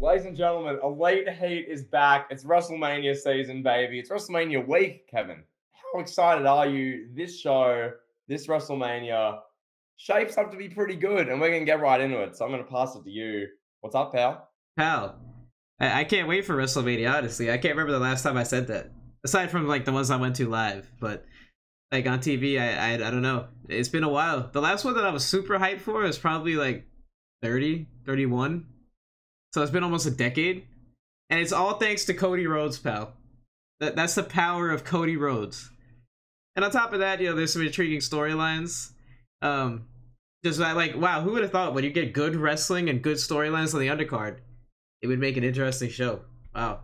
Ladies and gentlemen, Elite Heat is back. It's WrestleMania season, baby. It's WrestleMania week, Kevin. How excited are you? This show, this WrestleMania, shapes up to be pretty good, and we're going to get right into it. So I'm going to pass it to you. What's up, pal? Pal, I, I can't wait for WrestleMania, honestly. I can't remember the last time I said that. Aside from, like, the ones I went to live. But, like, on TV, I, I, I don't know. It's been a while. The last one that I was super hyped for is probably, like, 30, 31 so it's been almost a decade. And it's all thanks to Cody Rhodes, pal. That, that's the power of Cody Rhodes. And on top of that, you know, there's some intriguing storylines. Um, just like, wow, who would have thought when you get good wrestling and good storylines on the undercard, it would make an interesting show. Wow.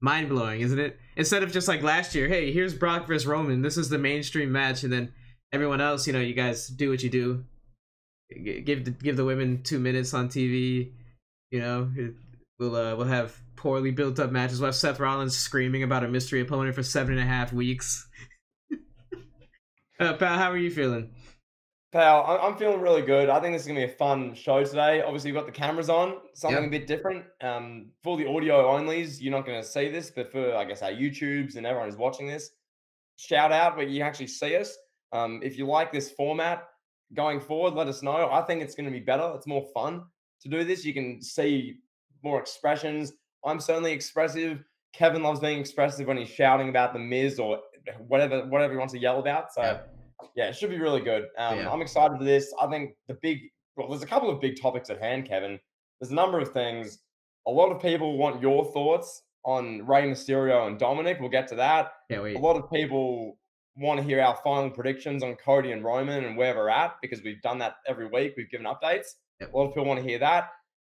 Mind blowing, isn't it? Instead of just like last year, hey, here's Brock versus Roman. This is the mainstream match. And then everyone else, you know, you guys do what you do. Give the, give the women two minutes on TV you know, we'll uh, we'll have poorly built up matches. We'll have Seth Rollins screaming about a mystery opponent for seven and a half weeks. uh, pal, how are you feeling? Pal, I'm feeling really good. I think this is gonna be a fun show today. Obviously, we've got the cameras on, something yep. a bit different. Um, for the audio onlys, you're not gonna see this, but for I guess our YouTubes and everyone who's watching this, shout out where you actually see us. Um, if you like this format going forward, let us know. I think it's gonna be better. It's more fun to do this. You can see more expressions. I'm certainly expressive. Kevin loves being expressive when he's shouting about the Miz or whatever whatever he wants to yell about. So yeah, yeah it should be really good. Um, yeah. I'm excited for this. I think the big well, there's a couple of big topics at hand, Kevin. There's a number of things. A lot of people want your thoughts on Rey Mysterio and Dominik. We'll get to that. Yeah, a lot of people want to hear our final predictions on Cody and Roman and where we're at because we've done that every week. We've given updates. Yep. A lot of people want to hear that.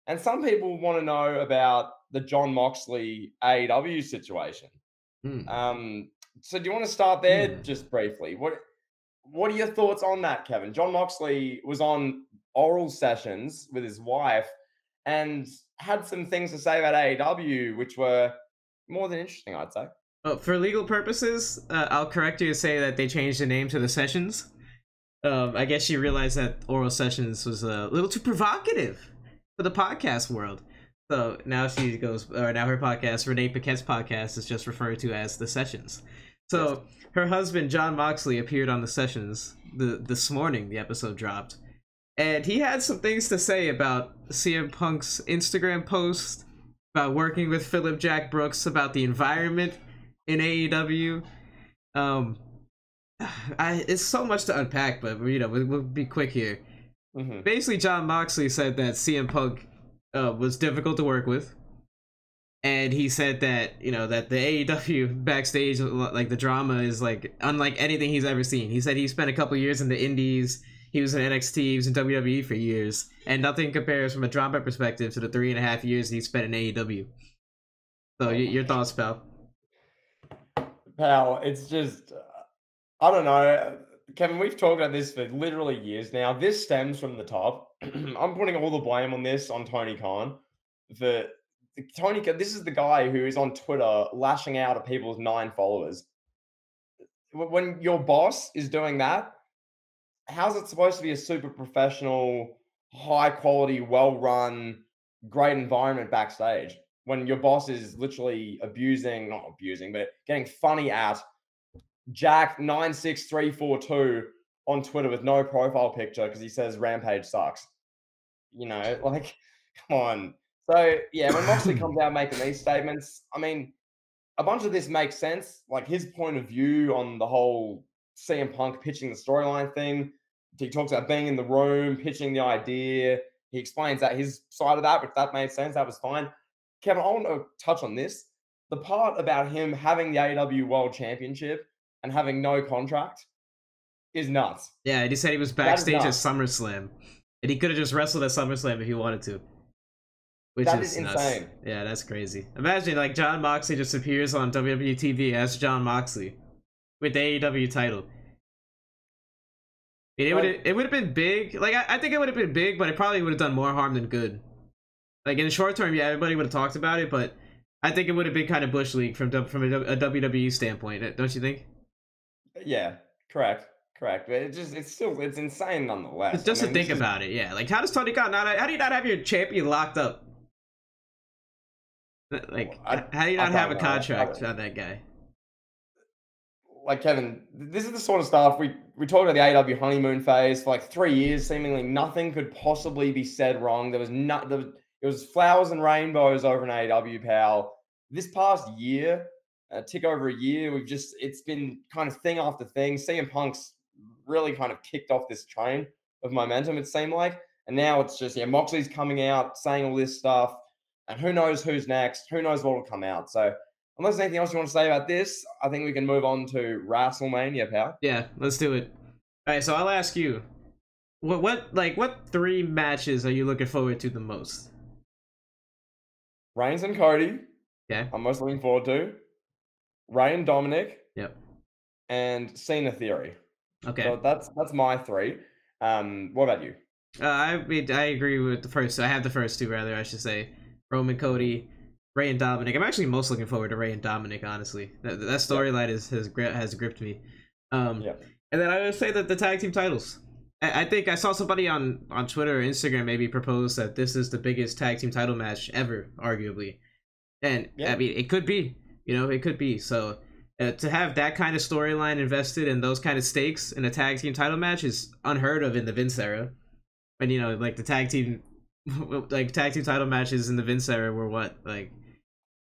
And some people want to know about the Jon Moxley AEW situation. Mm. Um, so do you want to start there mm. just briefly? What what are your thoughts on that, Kevin? Jon Moxley was on oral sessions with his wife and had some things to say about AEW, which were more than interesting, I'd say. Oh, for legal purposes, uh, I'll correct you to say that they changed the name to the Sessions. Um, I guess she realized that oral sessions was a little too provocative for the podcast world. So now she goes, or now her podcast, Renee Paquette's podcast, is just referred to as the Sessions. So her husband Jon Moxley appeared on the Sessions the this morning. The episode dropped, and he had some things to say about CM Punk's Instagram post about working with Phillip Jack Brooks about the environment in AEW. Um, I it's so much to unpack, but you know we'll, we'll be quick here. Mm-hmm. Basically, Jon Moxley said that CM Punk uh, was difficult to work with, and he said that you know that the AEW backstage, like the drama, is like unlike anything he's ever seen. He said he spent a couple years in the Indies. He was in NXT, he was in WWE for years, and nothing compares from a drama perspective to the three and a half years he spent in AEW. So, your thoughts, pal? Pal, it's just I don't know. Kevin, we've talked about this for literally years now. This stems from the top. I'm putting all the blame on this on Tony Khan. For Tony, this is the guy who is on Twitter lashing out at people's nine followers. When your boss is doing that, how's it supposed to be a super professional, high quality, well run, great environment backstage? When your boss is literally abusing, not abusing, but getting funny at Jack nine six three four two on Twitter with no profile picture because he says Rampage sucks. You know, like, come on. So yeah, when Moxley comes out making these statements, I mean, a bunch of this makes sense. Like his point of view on the whole CM Punk pitching the storyline thing. He talks about being in the room, pitching the idea. He explains that his side of that, which that made sense. That was fine. Kevin, I want to touch on this. The part about him having the AEW World Championship and having no contract is nuts. Yeah, he said he was backstage at SummerSlam, and he could have just wrestled at SummerSlam if he wanted to. Which that is, is insane. Nuts. Yeah, that's crazy. Imagine like Jon Moxley just appears on WWE TV as Jon Moxley with the AEW title. It would it would have been big. Like I, I think it would have been big, but it probably would have done more harm than good. Like in the short term, yeah, everybody would have talked about it, but I think it would have been kind of bush league from from a, a WWE standpoint, don't you think? Yeah, correct. Correct. But it just it's still it's insane nonetheless. Just I mean, to think about is... it, yeah. Like how does Tony Khan not how do you not have your champion locked up? Oh, like, I- h- how do you not have a know. Contract on that guy? like Kevin, this is the sort of stuff we we talked about the AW honeymoon phase for like three years. Seemingly nothing could possibly be said wrong. There was not there was, it was flowers and rainbows over an AW pal. This past year, Uh, a tick over a year, we've just it's been kind of thing after thing. CM Punk's really kind of kicked off this train of momentum. It seemed like, and now it's just yeah, Moxley's coming out saying all this stuff, and who knows who's next? Who knows what will come out? So. Unless there's anything else you want to say about this, I think we can move on to WrestleMania, pal. Yeah, let's do it. All right, so I'll ask you, what what like what three matches are you looking forward to the most? Reigns and Cody, Okay. I'm most looking forward to. Rey and Dominik, Yep. and Cena Theory. Okay. So that's that's my three. Um, what about you? Uh, I mean, I agree with the first. I have the first two, rather. I should say Roman, Cody, Rey, and Dominik. I'm actually most looking forward to Rey and Dominik. Honestly, that, that storyline is has gri- has gripped me. Um, Yeah. and then I would say that the tag team titles. I, I think I saw somebody on on Twitter or Instagram maybe propose that this is the biggest tag team title match ever, arguably. And Yeah. I mean, it could be. You know, it could be. So uh, to have that kind of storyline invested in those kind of stakes in a tag team title match is unheard of in the Vince era. And you know, like the tag team, like tag team title matches in the Vince era were what like.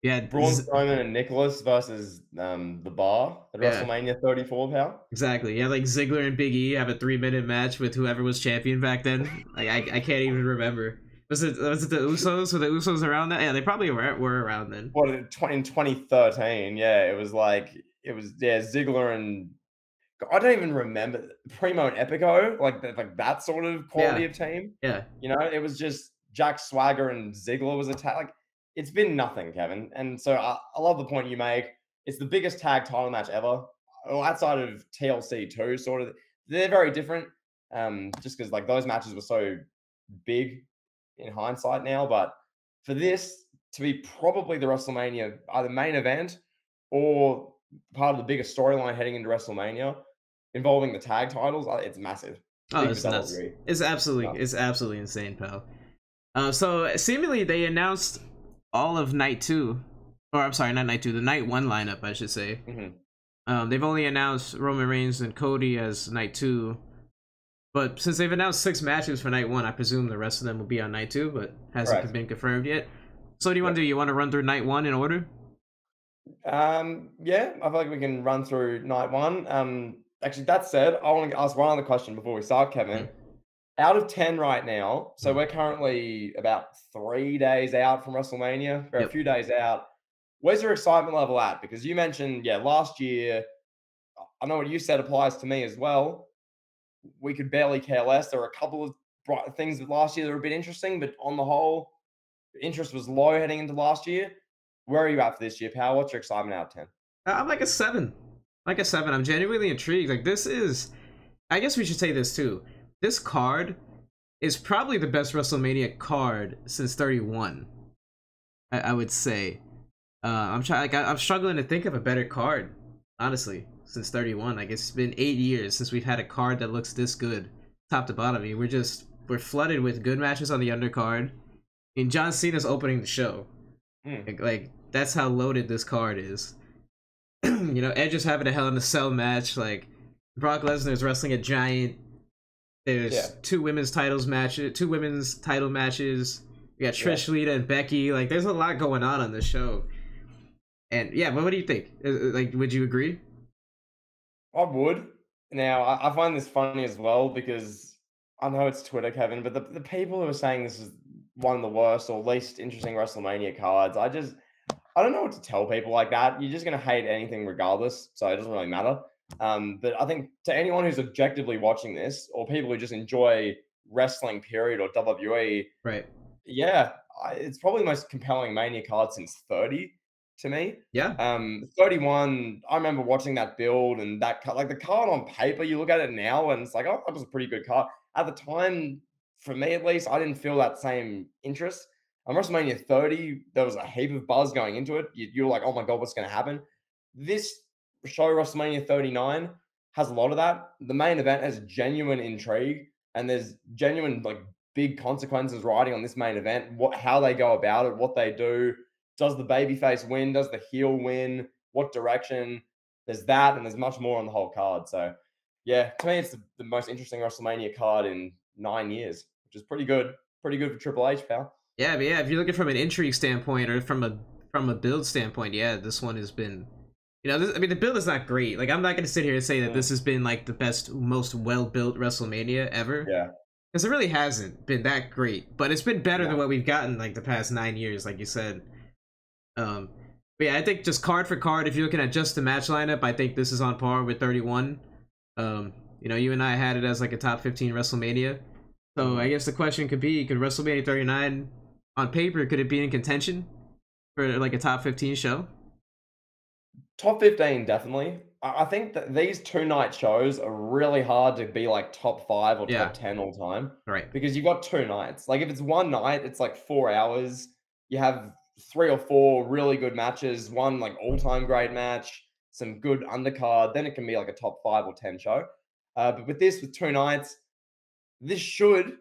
Yeah, Braun Strowman and Nicholas versus um the Bar at Yeah. WrestleMania 34, pal. Exactly. Yeah, like Ziggler and Big E have a three minute match with whoever was champion back then. Like I, I can't even remember. Was it was it the Usos? Were the Usos around that? Yeah, they probably were were around then. What in 2013? Yeah, it was like it was yeah Ziggler and I don't even remember Primo and Epico like that like that sort of quality Yeah. of team. Yeah. You know, it was just Jack Swagger and Ziggler was attack. Like it's been nothing, Kevin. And so I, I love the point you make. It's the biggest tag title match ever, well, outside of TLC two. Sort of, they're very different. Um, just because like those matches were so big in hindsight now, but for this to be probably the WrestleMania either main event or part of the biggest storyline heading into WrestleMania involving the tag titles, uh, it's massive. Oh, it's for nuts. WWE. It's absolutely Yeah. it's absolutely insane, pal. Uh, so seemingly they announced all of night two, or I'm sorry, not night two, the night one lineup, I should say. Mhm. Um, they've only announced Roman Reigns and Cody as night two, but since they've announced six matches for night one, I presume the rest of them will be on night two, but hasn't Correct. been confirmed yet. So, what do you want to do? You want to run through night one in order? Um, yeah, I feel like we can run through night one. Um, actually, that said, I want to ask one other question before we start, Kevin. Out of 10 right now, so Mm. we're currently about three days out from WrestleMania. We're Yep. a few days out. Where's your excitement level at? Because you mentioned, yeah, last year, I know what you said applies to me as well. We could barely care less. There were a couple of things last year that were a bit interesting, but on the whole, interest was low heading into last year. Where are you at for this year, pal? What's your excitement out of 10? Uh, I'm like a seven. Like a seven. I'm genuinely intrigued. Like this is I guess we should say this too. This card is probably the best WrestleMania card since 31. I, I would say. Uh, I'm trying. Like I, I'm struggling to think of a better card, honestly, since 31. Like it's been eight years since we've had a card that looks this good, top to bottom. I mean, we're just we're flooded with good matches on the undercard. And John Cena's opening the show. Hmm. Like, like that's how loaded this card is. you know, Edge is having a Hell in a Cell match. Like Brock Lesnar is wrestling a giant. There's Yeah. two women's titles matches, two women's title matches. We got Yeah. Trish, Lita, and Becky. Like, there's a lot going on on this show. And yeah, but what do you think? Uh, uh, Like, would you agree? I would. Now, I, I find this funny as well because I know it's Twitter, Kevin, but the, the people who are saying this is one of the worst or least interesting WrestleMania cards, I just, I don't know what to tell people like that. You're just going to hate anything regardless. So it doesn't really matter. Um, but I think to anyone who's objectively watching this or people who just enjoy wrestling, period, or WWE, Right. yeah, I, it's probably the most compelling Mania card since 30 to me. Yeah. Um, 31, I remember watching that build and that card, like the card on paper, you look at it now and it's like, oh, that was a pretty good card. At the time, for me at least, I didn't feel that same interest. On WrestleMania 30, there was a heap of buzz going into it. You, you're like, oh my God, what's going to happen? This show, WrestleMania 39, has a lot of that. The main event has genuine intrigue and there's genuine, like, big consequences riding on this main event. What, how they go about it, what they do, Does the babyface win? Does the heel win? What direction? There's that, and there's much more on the whole card. So, yeah, to me, it's the, the most interesting WrestleMania card in nine years, which is pretty good. Pretty good for Triple H, pal. Yeah, but yeah, if you're looking from an intrigue standpoint or from a from a build standpoint, yeah, this one has been you know, this, I mean, the build is not great. Like, I'm not going to sit here and say that Mm. this has been like the best, most well built WrestleMania ever. Yeah. Because it really hasn't been that great, but it's been better than what we've gotten like the past nine years, like you said. Um, but yeah, I think just card for card, if you're looking at just the match lineup, I think this is on par with 31. Um, you know, you and I had it as like a top 15 WrestleMania. So. I guess the question could be, could WrestleMania 39 on paper could it be in contention for like a top 15 show? Top 15, definitely. I I think that these two night shows are really hard to be like top five or Yeah. top 10 all time Right. because you've got two nights. Like, if it's one night, it's like four hours. You have three or four really good matches, one like all time great match, some good undercard. Then it can be like a top five or 10 show. Uh, but with this, with two nights, this should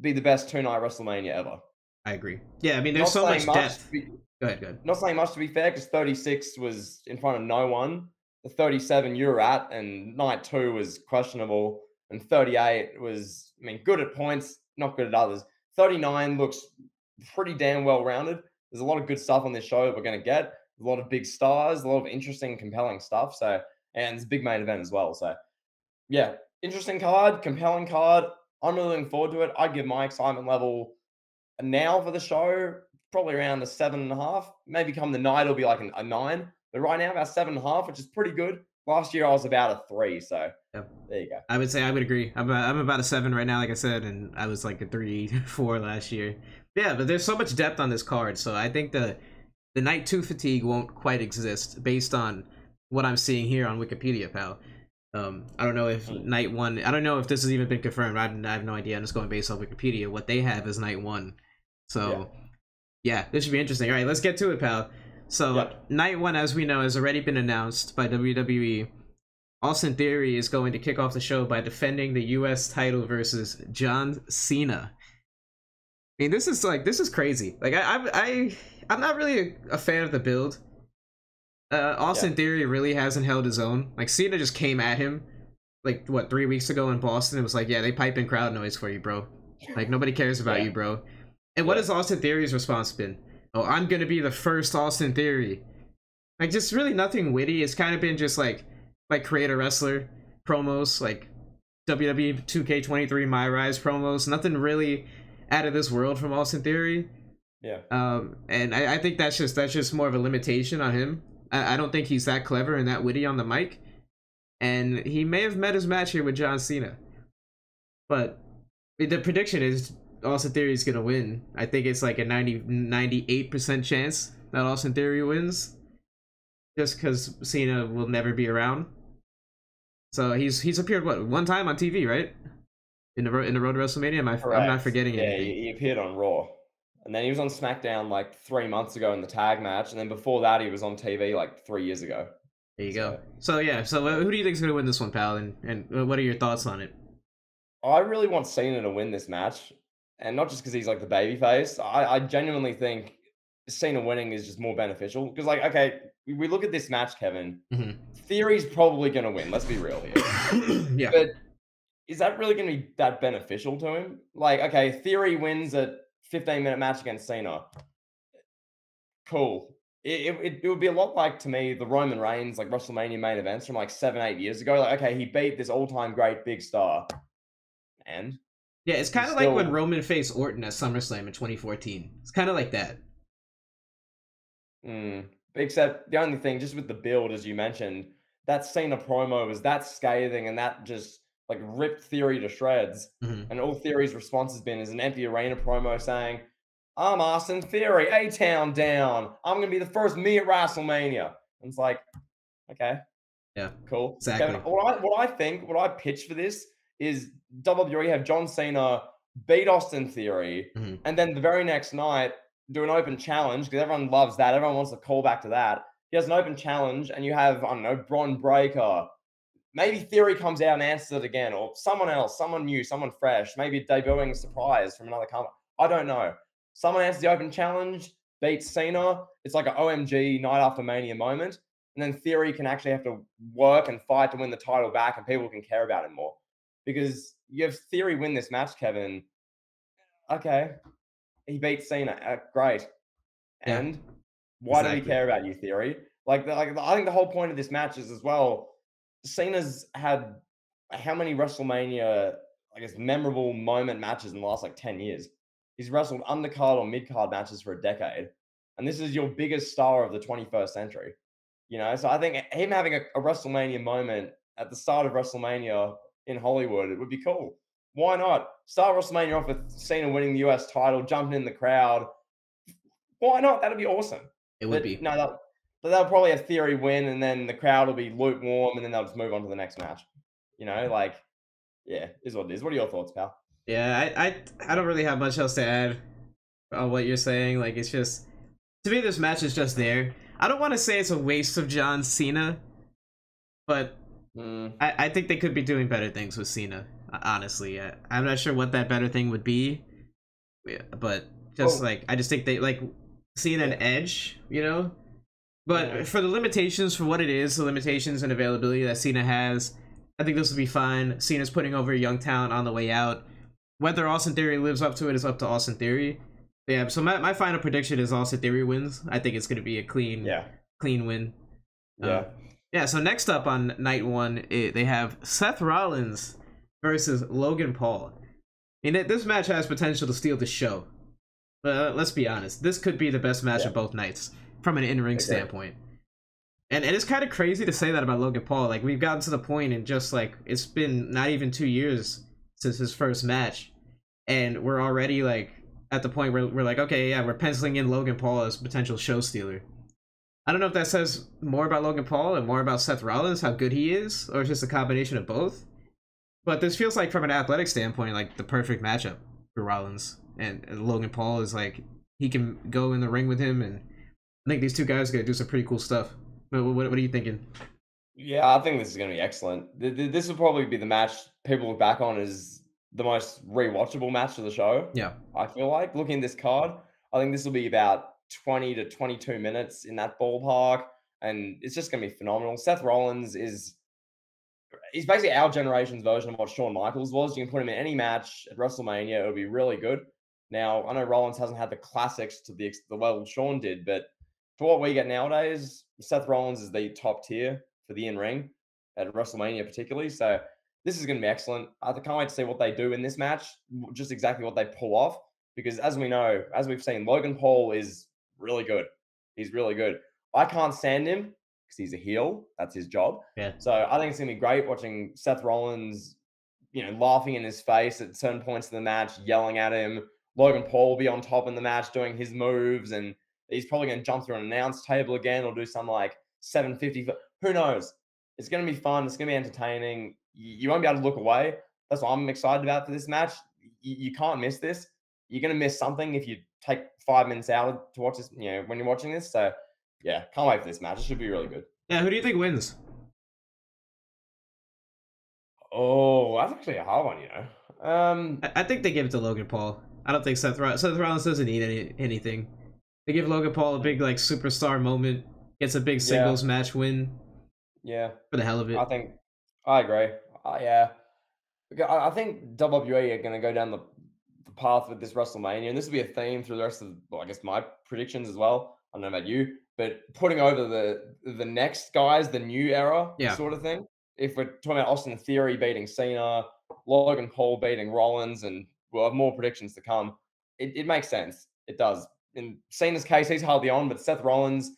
be the best two night WrestleMania ever. I agree. Yeah, I mean, there's Not so saying much depth. be- Go ahead, go ahead. not saying much to be fair, because 36 was in front of no one. The 37 you were at, and night two was questionable, and 38 was, I mean, good at points, not good at others. 39 looks pretty damn well rounded. There's a lot of good stuff on this show that we're going to get. A lot of big stars, a lot of interesting, compelling stuff. So, and it's a big main event as well. So, yeah, interesting card, compelling card. I'm really looking forward to it. I'd give my excitement level now for the show probably around the seven and a half. Maybe come the night, it'll be like an, a nine. But right now, about seven and a half, which is pretty good. Last year, I was about a three. So Yep. there you go. I would say I would agree. I'm about, I'm about a seven right now, like I said, and I was like a three, four last year. Yeah, but there's so much depth on this card, so I think the the night two fatigue won't quite exist based on what I'm seeing here on Wikipedia, pal. Um, I don't know if Mm. night one. I don't know if this has even been confirmed. I have, I have no idea. I'm just going based on Wikipedia. What they have is night one. So, yeah, this should be interesting. All right, let's get to it, pal. So, Yep. night one, as we know, has already been announced by WWE. Austin Theory is going to kick off the show by defending the U.S. title versus John Cena. I mean, this is like this is crazy. Like I, I, I I'm not really a, a fan of the build. Uh, Austin Yeah. Theory really hasn't held his own. Like Cena just came at him, like what three weeks ago in Boston. It was like, yeah, they pipe in crowd noise for you, bro. Like nobody cares about Yeah. you, bro. And what has Austin Theory's response been? Oh, I'm gonna be the first Austin Theory. Like just really nothing witty. It's kind of been just like like create a wrestler promos, like WWE 2K23 My Rise promos. Nothing really out of this world from Austin Theory. Yeah. Um, and I, I think that's just that's just more of a limitation on him. I, I don't think he's that clever and that witty on the mic. And he may have met his match here with John Cena. But the prediction is Austin Theory is gonna win. I think it's like a 90 98% chance that Austin Theory wins. Just because Cena will never be around. So he's he's appeared what one time on TV, right? In the road in the road to WrestleMania. Am I, I'm not forgetting Yeah, anything. he, he appeared on Raw. And then he was on SmackDown like three months ago in the tag match. And then before that, he was on TV like three years ago. There you go. So yeah, so uh, who do you think is gonna win this one, pal? And and uh, what are your thoughts on it? I really want Cena to win this match, and not just because he's like the babyface. I, I genuinely think Cena winning is just more beneficial. Because like, okay, we- look at this match, Kevin. Mhm. Theory's probably going to win. Let's be real here. yeah, But is that really going to be that beneficial to him? Like, okay, Theory wins a 15 minute match against Cena. Cool. It, it, it- would be a lot like to me the Roman Reigns like WrestleMania main events from like seven eight years ago. Like, okay, he beat this all time great big star, and yeah. It's kind of like when Roman faced Orton at SummerSlam in 2014. It's kind of like that. Mm, except the only thing, just with the build, as you mentioned, that Cena promo was that scathing and that just like ripped Theory to shreds. Mhm. And all Theory's response has been is an empty arena promo saying, "I'm Austin Theory, A Town down. I'm gonna be the first me at WrestleMania." And it's like, okay, Yeah, cool. exactly. Kevin, what I what I think, what I pitch for this is WWE have John Cena beat Austin Theory, Mhm. and then the very next night do an open challenge because everyone loves that. Everyone wants to call back to that. He has an open challenge, and you have I don't know Bron Breakker. Maybe Theory comes out and answers it again, or someone else, someone new, someone fresh, maybe a debuting surprise from another company. I don't know. Someone answers the open challenge. beats Cena. It's like an OMG night after Mania moment. And then Theory can actually have to work and fight to win the title back, and people can care about him more. Because you have Theory win this match, Kevin. Okay, he beats Cena. Uh, great. Yeah, And why do we care about you, Theory? Like, the, like I think the whole point of this match is as well. Cena's had how many WrestleMania, I guess, memorable moment matches in the last like ten years? He's wrestled undercard or mid card matches for a decade, and this is your biggest star of the 21st century. You know, so I think him having a, a WrestleMania moment at the start of WrestleMania in Hollywood, it would be cool. Why not start WrestleMania off with Cena winning the US title, jumping in the crowd? Why not? That'd be awesome. It would But be. no, they'll, but they'll probably have Theory win, and then the crowd will be lukewarm, and then they'll just move on to the next match. You know, like, yeah, is what it is. What are your thoughts, pal? Yeah, I, I I don't really have much else to add on what you're saying. Like it's just to me this match is just there. I don't want to say it's a waste of John Cena, but Mm, I, I think they could be doing better things with Cena. Honestly, I, I'm not sure what that better thing would be, yeah, but just Oh. like I just think they like Cena an edge, you know. But Yeah. for the limitations, for what it is, the limitations and availability that Cena has, I think this will be fine. Cena's putting over young talent on the way out. Whether Austin Theory lives up to it is up to Austin Theory. Yeah, so my, my final prediction is Austin Theory wins. I think it's going to be a clean, yeah, clean win. yeah. Uh, yeah, so next up on night one, it, they have Seth Rollins versus Logan Paul. I mean, this match has potential to steal the show. But uh, let's be honest, this could be the best match Yeah. of both nights from an in-ring Agree. standpoint. And, and it's kind of crazy to say that about Logan Paul. Like we've gotten to the point in just like it's been not even two years since his first match, and we're already like at the point where we're like, okay, yeah, we're penciling in Logan Paul as potential show stealer. I don't know if that says more about Logan Paul and more about Seth Rollins, how good he is, or it's just a combination of both. But this feels like, from an athletic standpoint, like the perfect matchup for Rollins. And, and Logan Paul is like, he can go in the ring with him, and I think these two guys are going to do some pretty cool stuff. What, what, what are you thinking? Yeah, I think this is going to be excellent. Th- th- This will probably be the match people look back on as the most rewatchable match of the show. Yeah. I feel like looking at this card, I think this will be about 20 to 22 minutes in that ballpark, and it's just going to be phenomenal. Seth Rollins is he's basically our generation's version of what Shawn Michaels was. You can put him in any match at WrestleMania; it would be really good. Now, I know Rollins hasn't had the classics to the the level Shawn did, but for what we get nowadays, Seth Rollins is the top tier for the in ring at WrestleMania, particularly. So this is going to be excellent. I can't wait to see what they do in this match, just exactly what they pull off. Because as we know, as we've seen, Logan Paul is really good. He's really good. I can't stand him because he's a heel. That's his job. Yeah. So I think it's going to be great watching Seth Rollins, you know, laughing in his face at certain points of the match, yelling at him. Logan Paul will be on top in the match doing his moves, and he's probably going to jump through an announce table again or do some like 750. fo- Who knows? It's going to be fun. It's going to be entertaining. You, won't be able to look away. That's what I'm excited about for this match. You, you can't miss this. You're going to miss something if you take five minutes out to watch this, you know, when you're watching this. So, yeah, can't wait for this match. It should be really good. Yeah, who do you think wins? Oh, that's actually a hard one, you know. Um, I, I think they give it to Logan Paul. I don't think Seth Rollins, Seth Rollins doesn't need any anything. They give Logan Paul a big like superstar moment, gets a big Yeah. singles match win yeah, for the hell of it. I think I agree. Uh, yeah, I I think WWE are going to go down the, the path with this WrestleMania, and this will be a theme through the rest of, well, I guess my predictions as well. I don't know about you, but putting over the the next guys, the new era, Yeah. sort of thing. If we're talking about Austin Theory beating Cena, Logan Paul beating Rollins, and we'll have more predictions to come, it, it makes sense. It does. In Cena's case, he's hardly on, but Seth Rollins,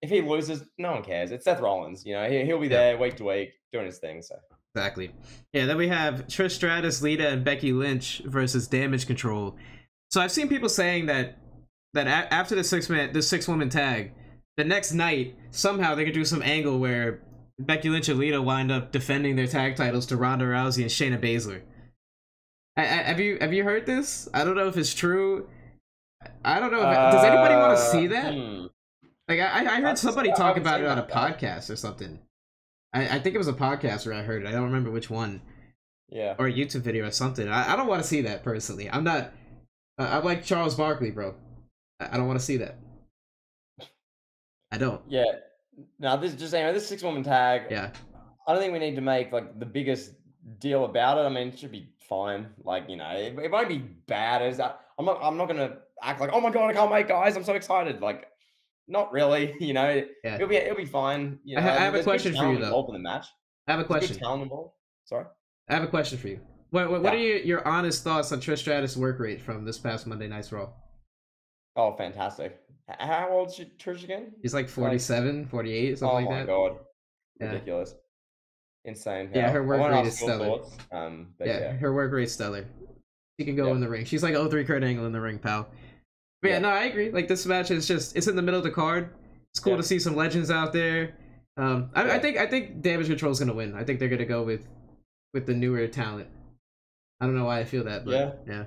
if he loses, no one cares. It's Seth Rollins. You know, he, he'll be there week to week doing his thing. So Exactly. Yeah, then we have Trish Stratus, Lita, and Becky Lynch versus Damage Control. So I've seen people saying that that a- after the six man, the six woman tag, the next night somehow they could do some angle where Becky Lynch and Lita wind up defending their tag titles to Ronda Rousey and Shayna Baszler. I, I, have you have you heard this? I don't know if it's true. I don't know. If, does anybody want to Uh, see that? hmm. Like I, I heard somebody I talk about it on a that, podcast or something. I, I think it was a podcast where I heard it. I don't remember which one Yeah. or a YouTube video or something. I, I don't want to see that personally. I'm not. Uh, I'm like Charles Barkley, bro. I, I don't want to see that. I don't. Yeah. Now this just anyway, this six woman tag. Yeah. I don't think we need to make like the biggest deal about it. I mean, it should be fine. Like you know, it, it won't be bad. As that, I'm not. I'm not gonna act like, oh my god, I can't wait, guys. I'm so excited. Like, not really. You know, Yeah. it'll be it'll be fine. You I know, ha- I have a question for you, though. involved in the match. I have a question. talent involved. Sorry. I have a question for you. What what, what are your, your honest thoughts on Trish Stratus' work rate from this past Monday Night's Raw? Oh, fantastic. How old is Trish again? He's like 47, 48, something oh like my that. god, Yeah. ridiculous, insane. Yeah, her work rate is stellar. thoughts, Um, but yeah, yeah, her work rate's stellar. She can go Yeah. in the ring. She's like 03 Kurt Angle in the ring, pal. But yeah, Yeah. no, I agree. Like this match is just it's in the middle of the card. It's cool Yeah. to see some legends out there. Um, I, I think I think Damage Control's gonna win. I think they're gonna go with with the newer talent. I don't know why I feel that, but Yeah. yeah,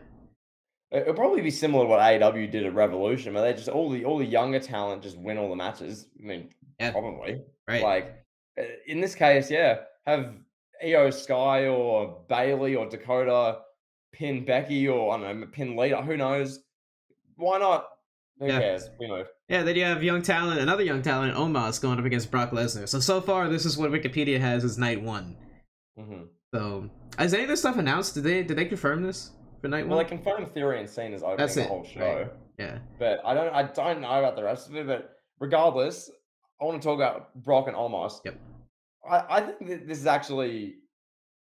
It- it'll probably be similar to what AEW did at Revolution, where they just all the all the younger talent just win all the matches. I mean, Yeah. probably. right. Like in this case, yeah, have Iyo Sky or Bayley or Dakota pin Becky or I don't know pin Lita. Who knows? Why not? Who Yeah. cares? We move. Yeah, then you have young talent, another young talent, Omos, going up against Brock Lesnar. So so far, this is what Wikipedia has as night one. hmm So is any of this stuff announced? Did they did they confirm this for night Well, one? they confirmed Theory and Cena's opening That's the it, whole right. show, yeah, but I don't I don't know about the rest of it. But regardless, I want to talk about Brock and Omos. Yep. I, I think that this is actually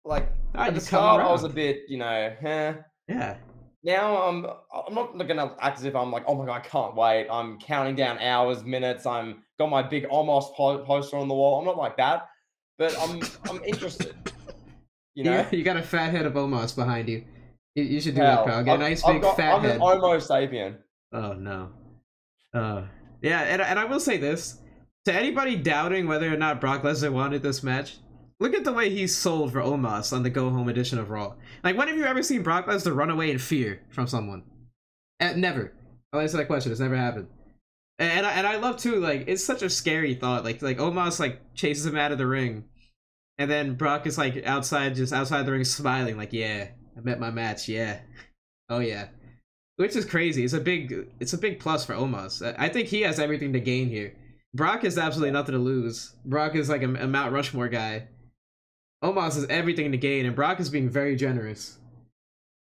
like at the start I was a bit, you know, eh. yeah, Now I'm I'm not gonna act as if I'm like, oh my god, I can't wait. I'm counting down hours, minutes. I'm got my big Omos po- poster on the wall. I'm not like that, but I'm I'm interested. You know, you, got a fat head of Omos behind you. You, you should do Hell, that, pal. Get a nice I've big got- fat I'm head. an Homo sapien. Oh no. Uh yeah, and, and I will say this. To anybody doubting whether or not Brock Lesnar wanted this match, look at the way he's sold for Omos on the Go Home edition of Raw. Like, when have you ever seen Brock Lesnar run away in fear from someone? Uh, never. I'll answer that question. It's never happened. And, and I, and I love too. Like, it's such a scary thought. Like, like Omos like chases him out of the ring, and then Brock is like outside, just outside the ring, smiling. Like, yeah, I met my match. Yeah, oh yeah which is crazy. It's a big, it's a big plus for Omos. I- think he has everything to gain here. Brock has absolutely nothing to lose. Brock is like a, a Mount Rushmore guy. Omos has everything to gain, and Brock is being very generous.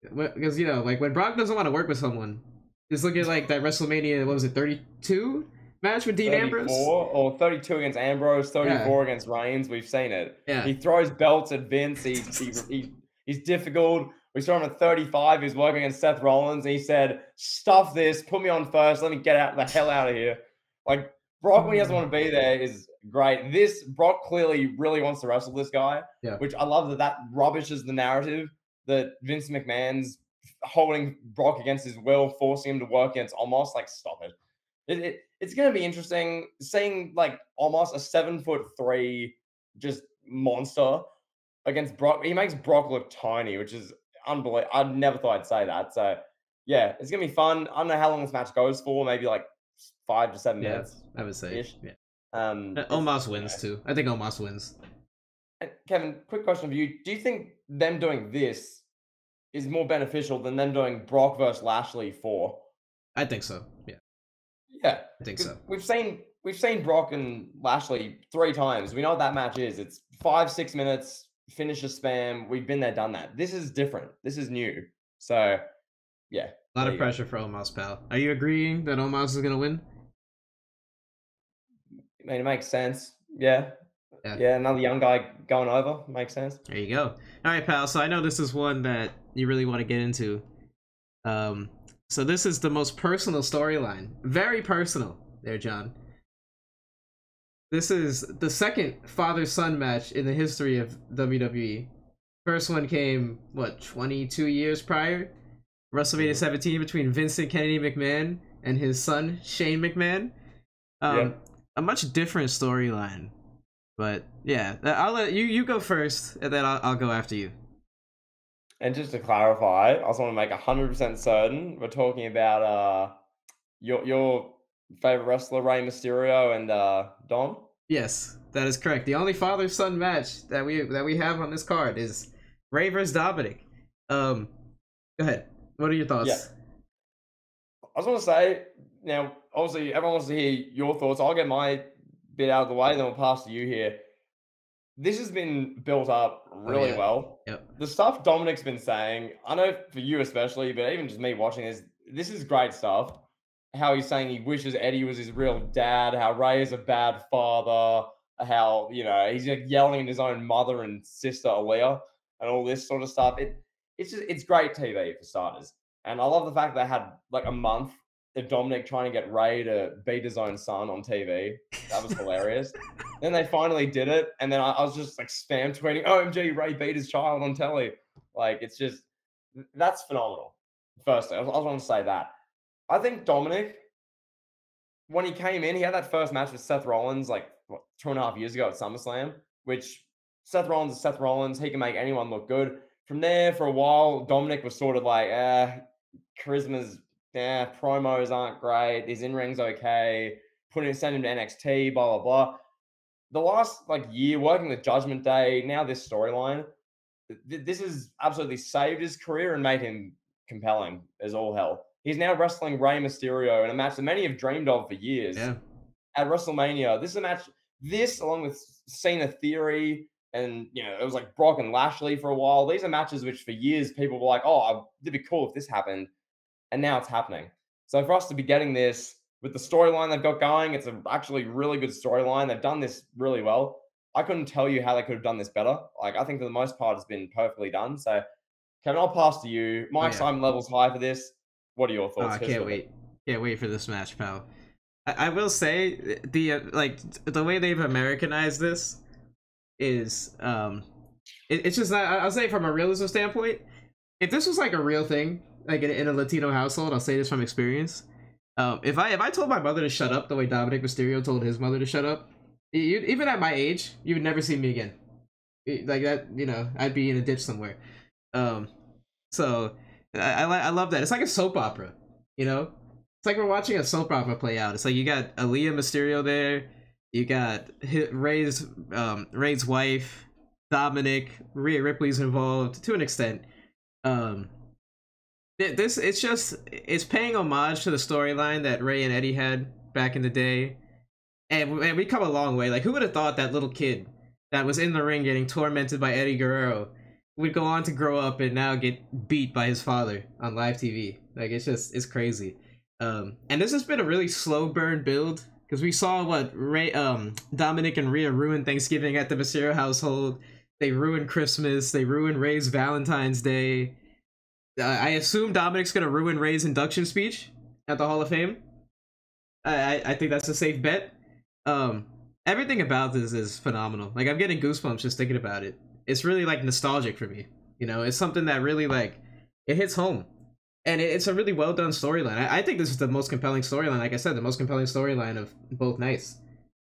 Because you know, like when Brock doesn't want to work with someone, just look at like that WrestleMania. What was it, thirty-two match with Dean 34 Ambrose? or 32 against Ambrose, 34 against Reigns. We've seen it. Yeah, He throws belts at Vince. He's he, he, he's difficult. We saw him at 35. He was working against Seth Rollins, and he said, "Stuff this. Put me on first. Let me get out the hell out of here." Like Brock, when he doesn't want to be there, is great. This Brock clearly really wants to wrestle this guy, Yeah. which I love that that rubbishes the narrative that Vince McMahon's holding Brock against his will, forcing him to work against Omos. Like, stop it. It, it it's going to be interesting seeing like Omos, a seven foot three, just monster against Brock. He makes Brock look tiny, which is unbelievable. I never thought I'd say that. So yeah, it's gonna be fun. I don't know how long this match goes for. Maybe like five to seven Yeah. minutes. I would say. Ish. Yeah. Um, Uh, Omos wins too. I think Omos wins. and Kevin, quick question for you: Do you think them doing this is more beneficial than them doing Brock versus Lashley for? I think so. Yeah, Yeah, I think so. We've seen we've seen Brock and Lashley three times. We know what that match is. It's five six minutes, finish a spam. We've been there, done that. This is different. This is new. So yeah, A lot of you go. pressure for Omos, pal. Are you agreeing that Omos is gonna win? I mean it makes sense. Yeah. Yeah. Yeah, another young guy going over makes sense. There you go. All right, pal. So I know this is one that you really want to get into. Um, so this is the most personal storyline. Very personal, there, John. This is the second father-son match in the history of WWE. First one came what 22 years prior, WrestleMania Mhm. 17 between Vincent Kennedy McMahon and his son Shane McMahon. Um, Yeah. A much different storyline, but yeah, uh, I'll let you you go first, and then I'll, I'll go after you. And just to clarify, I just want to make hundred percent certain we're talking about uh your your favorite wrestler Rey Mysterio and uh Dom. Yes, that is correct. The only father-son match that we that we have on this card is Rey versus Dominik. Um, go ahead. What are your thoughts? Yeah. I just want to say now obviously everyone wants to hear your thoughts. I'll get my bit out of the way, then we'll pass to you here. This has been built up oh, really yeah. well. Yep. The stuff Dominik's been saying, I know for you especially, but even just me watching this, this is great stuff. How he's saying he wishes Eddie was his real dad, how Rey is a bad father, how, you know, he's yelling at his own mother and sister Aalyah and all this sort of stuff. It it's just it's great TV for starters. And I love the fact they had like a month Dominik trying to get Rey to beat his own son on TV. That was hilarious. then they finally did it, and then I, I, was just like spam tweeting, "OMG, Rey beat his child on telly!" Like it's just that's phenomenal. Firstly, I, was, I want to say that. I think Dominik, when he came in, he had that first match with Seth Rollins like what, two and a half years ago at SummerSlam, which Seth Rollins is Seth Rollins. He can make anyone look good. From there, for a while, Dominik was sort of like, eh, charisma's, yeah, promos aren't great. His in ring's okay. Putting send him to NXT, blah blah blah. The last like year working with Judgment Day, now this storyline, th- this has absolutely saved his career and made him compelling as all hell. He's now wrestling Rey Mysterio in a match that many have dreamed of for years. Yeah. At WrestleMania, this is a match. This, along with Cena Theory, and you know, it was like Brock and Lashley for a while. These are matches which for years people were like, "Oh, it'd be cool if this happened," and now it's happening. So for us to be getting this with the storyline they've got going, it's a actually really good storyline. They've done this really well. I couldn't tell you how they could have done this better. Like I think for the most part, it's been perfectly done. So Kevin, I'll pass to you. My oh, yeah. excitement level's high for this. What are your thoughts? Oh, I can't wait. Can't wait for this match, pal. I, I will say the uh, like the way they've Americanized this is um it, it's just not i'll say from a realism standpoint if this was like a real thing like in, in a latino household i'll say this from experience. Um if i if i told my mother to shut up the way Dominik mysterio told his mother to shut up you, even at my age you would never see me again. Like that you know i'd be in a ditch somewhere. Um so I, I, I love that. It's like a soap opera you know? It's like we're watching a soap opera play out. It's like you got Aalyah Mysterio there you got Rey's um, Rey's wife, Dominik, Rhea Ripley's involved to an extent. Um, this it's just it's paying homage to the storyline that Rey and Eddie had back in the day, and, and we come a long way. Like who would have thought that little kid that was in the ring getting tormented by Eddie Guerrero would go on to grow up and now get beat by his father on live TV? Like it's just it's crazy. Um, and this has been a really slow burn build because we saw what Rey, um, Dominik and Rhea ruined Thanksgiving at the Mysterio household. They ruined Christmas. They ruined Rey's Valentine's Day. Uh, I assume Dominik's gonna ruin Rey's induction speech at the Hall of Fame. I I think that's a safe bet. Um, everything about this is phenomenal. Like I'm getting goosebumps just thinking about it. It's really like nostalgic for me. You know, it's something that really like it hits home and it's a really well done storyline. I, I, think this is the most compelling storyline. Like I said, the most compelling storyline of both nights.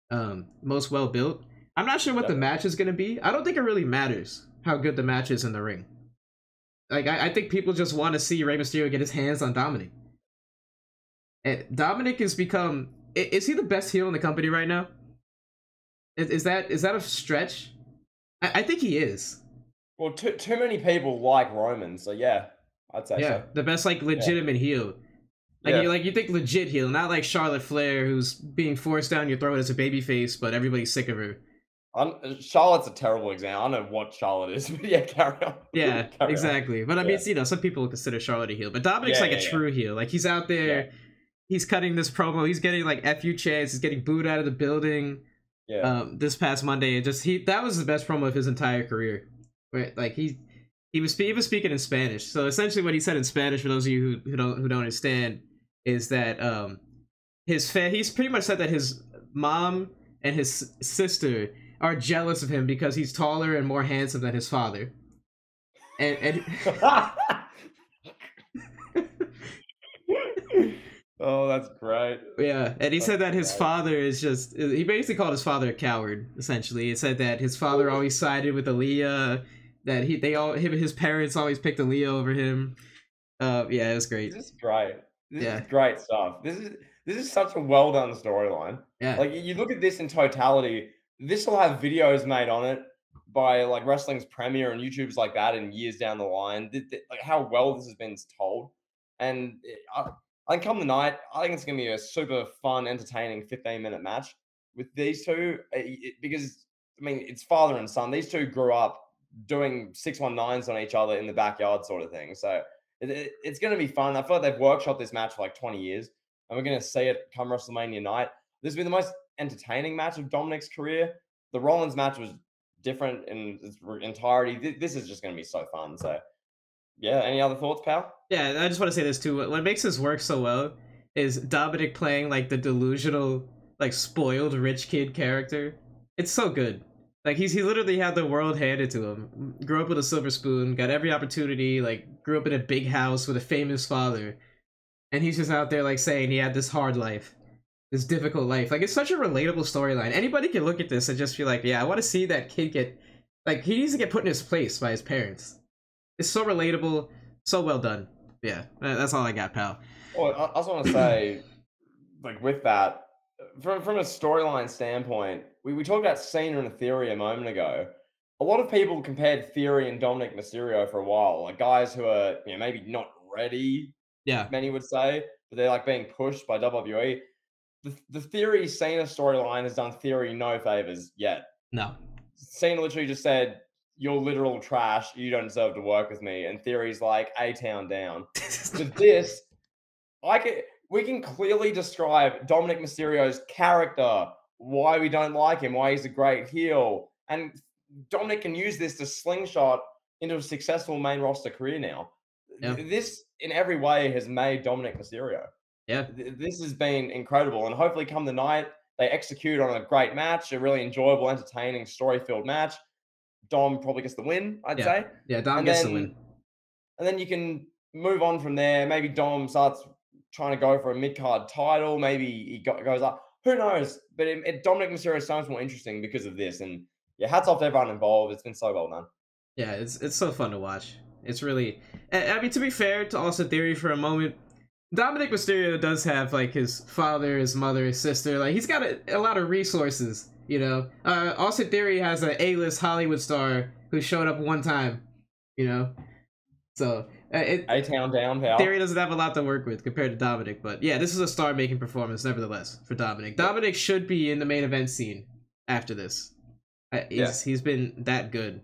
Um, most well built. I'm not sure what yeah. the match is going to be. I don't think it really matters how good the match is in the ring. Like I, I think people just want to see Rey Mysterio get his hands on Dominik. And Dominik has become. Is he the best heel in the company right now? Is, is that is that a stretch? I, I think he is. Well, too too many people like Roman, so yeah. I'd say yeah, so. the best like legitimate yeah. heel. Like yeah. you like you think legit heel, not like Charlotte Flair who's being forced down your throat as a baby face, but everybody's sick of her. I'm, Charlotte's a terrible example. I don't know what Charlotte is, but yeah, carry on. Yeah, carry exactly. On. But I mean, you know, some people consider Charlotte a heel, but Dominik's like a true heel. Like he's out there, he's cutting this promo. He's getting like fu chance. He's getting booed out of the building. Yeah. Um, this past Monday, just he that was the best promo of his entire career. Right, like he he was he was speaking in Spanish. So essentially, what he said in Spanish, for those of you who, who don't who don't understand, is that um his fa- he's pretty much said that his mom and his sister are jealous of him because he's taller and more handsome than his father. And and Oh, that's great. Yeah, and he that's said that his great. father is just he basically called his father a coward, essentially. He said that his father always sided with Aalyah that he they all him his parents always picked Aalyah over him. Uh, yeah, it was great. This is great. This yeah. is great stuff. This is this is such a well done storyline. Yeah, like you look at this in totality. This will have videos made on it by like wrestling's premiere and YouTube's like that in years down the line. Like how well this has been told, and it, I, I think come the night, I think it's going to be a super fun, entertaining 15 minute match with these two it, because I mean it's father and son. These two grew up doing six one nines on each other in the backyard, sort of thing. So it, it, it's going to be fun. I feel like they've workshopped this match for like 20 years, and we're going to see it come WrestleMania night. This has been the most entertaining match of Dominik's career. The Rollins match was different in its entirety. This is just going to be so fun. So yeah, any other thoughts, pal? Yeah, I just want to say this too. What makes this work so well is Dominik playing like the delusional, like spoiled rich kid character. It's so good. Like he's he literally had the world handed to him. Grew up with a silver spoon, got every opportunity. Like grew up in a big house with a famous father, and he's just out there like saying he had this hard life, this difficult life. Like it's such a relatable storyline. Anybody can look at this and just be like, yeah, I want to see that kid get, like he needs to get put in his place by his parents. It's so relatable, so well done. Yeah, that's all I got, pal. Well, I also want to say, like with that, from from a storyline standpoint, we, we talked about Cena and Theory a moment ago. A lot of people compared Theory and Dominik Mysterio for a while, like guys who are you know maybe not ready. Yeah, many would say, but they're like being pushed by WWE. The the Theory Cena storyline has done Theory no favors yet. No, Cena literally just said, "You're literal trash. You don't deserve to work with me." And Theory's like, "A town down." with this, I can we can clearly describe Dominik Mysterio's character, why we don't like him, why he's a great heel, and Dominik can use this to slingshot into a successful main roster career now. This, in every way, has made Dominik Mysterio. Yeah, this has been incredible, and hopefully, come the night, they execute on a great match, a really enjoyable, entertaining, story-filled match. Dom probably gets the win, I'd yeah. say. Yeah, Dom and gets then, the win. And then you can move on from there. Maybe Dom starts trying to go for a mid card title. Maybe he goes up. Who knows? But it, it, Dominik Mysterio sounds more interesting because of this. And yeah, hats off to everyone involved. It's been so well done. Yeah, it's it's so fun to watch. It's really. I mean, to be fair to Austin Theory for a moment, Dominik Mysterio does have like his father, his mother, his sister. Like he's got a, a lot of resources. You know, uh, Austin Theory has an A-list Hollywood star who showed up one time. You know, so uh, a town down, pal. Theory doesn't have a lot to work with compared to Dominik, but yeah, this is a star-making performance, nevertheless, for Dominik. Dominik should be in the main event scene after this. Uh, he's yeah. he's been that good.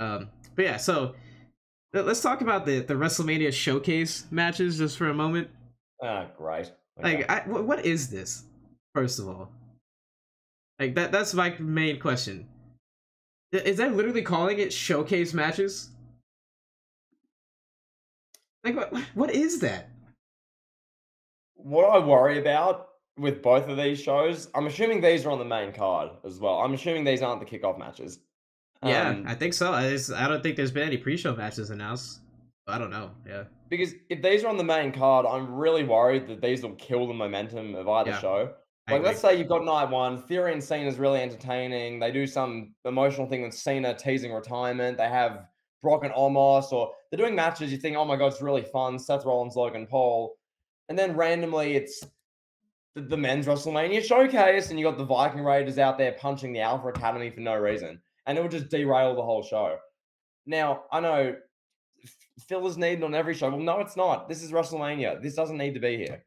Um, but yeah, so let's talk about the the WrestleMania showcase matches just for a moment. Ah, great. Okay. Like, I, what is this? First of all, like that that's my main question. Is that literally calling it showcase matches? Like, what, what is that? What I worry about with both of these shows, I'm assuming these are on the main card as well. I'm assuming these aren't the kickoff matches. Yeah, um, I think so. I, I don't think there's been any pre-show matches announced. I don't know. Yeah. Because if these are on the main card, I'm really worried that these will kill the momentum of either yeah, show. Like, let's say you've got night one, Theory and Cena is really entertaining. They do some emotional thing with Cena teasing retirement. They have Brock and Omos, or they're doing matches. You think, oh my god, it's really fun. Seth Rollins, Logan Paul, and then randomly it's the, the men's WrestleMania showcase, and you got the Viking Raiders out there punching the Alpha Academy for no reason, and it would just derail the whole show. Now I know fillers needed on every show. Well, no, it's not. This is WrestleMania. This doesn't need to be here.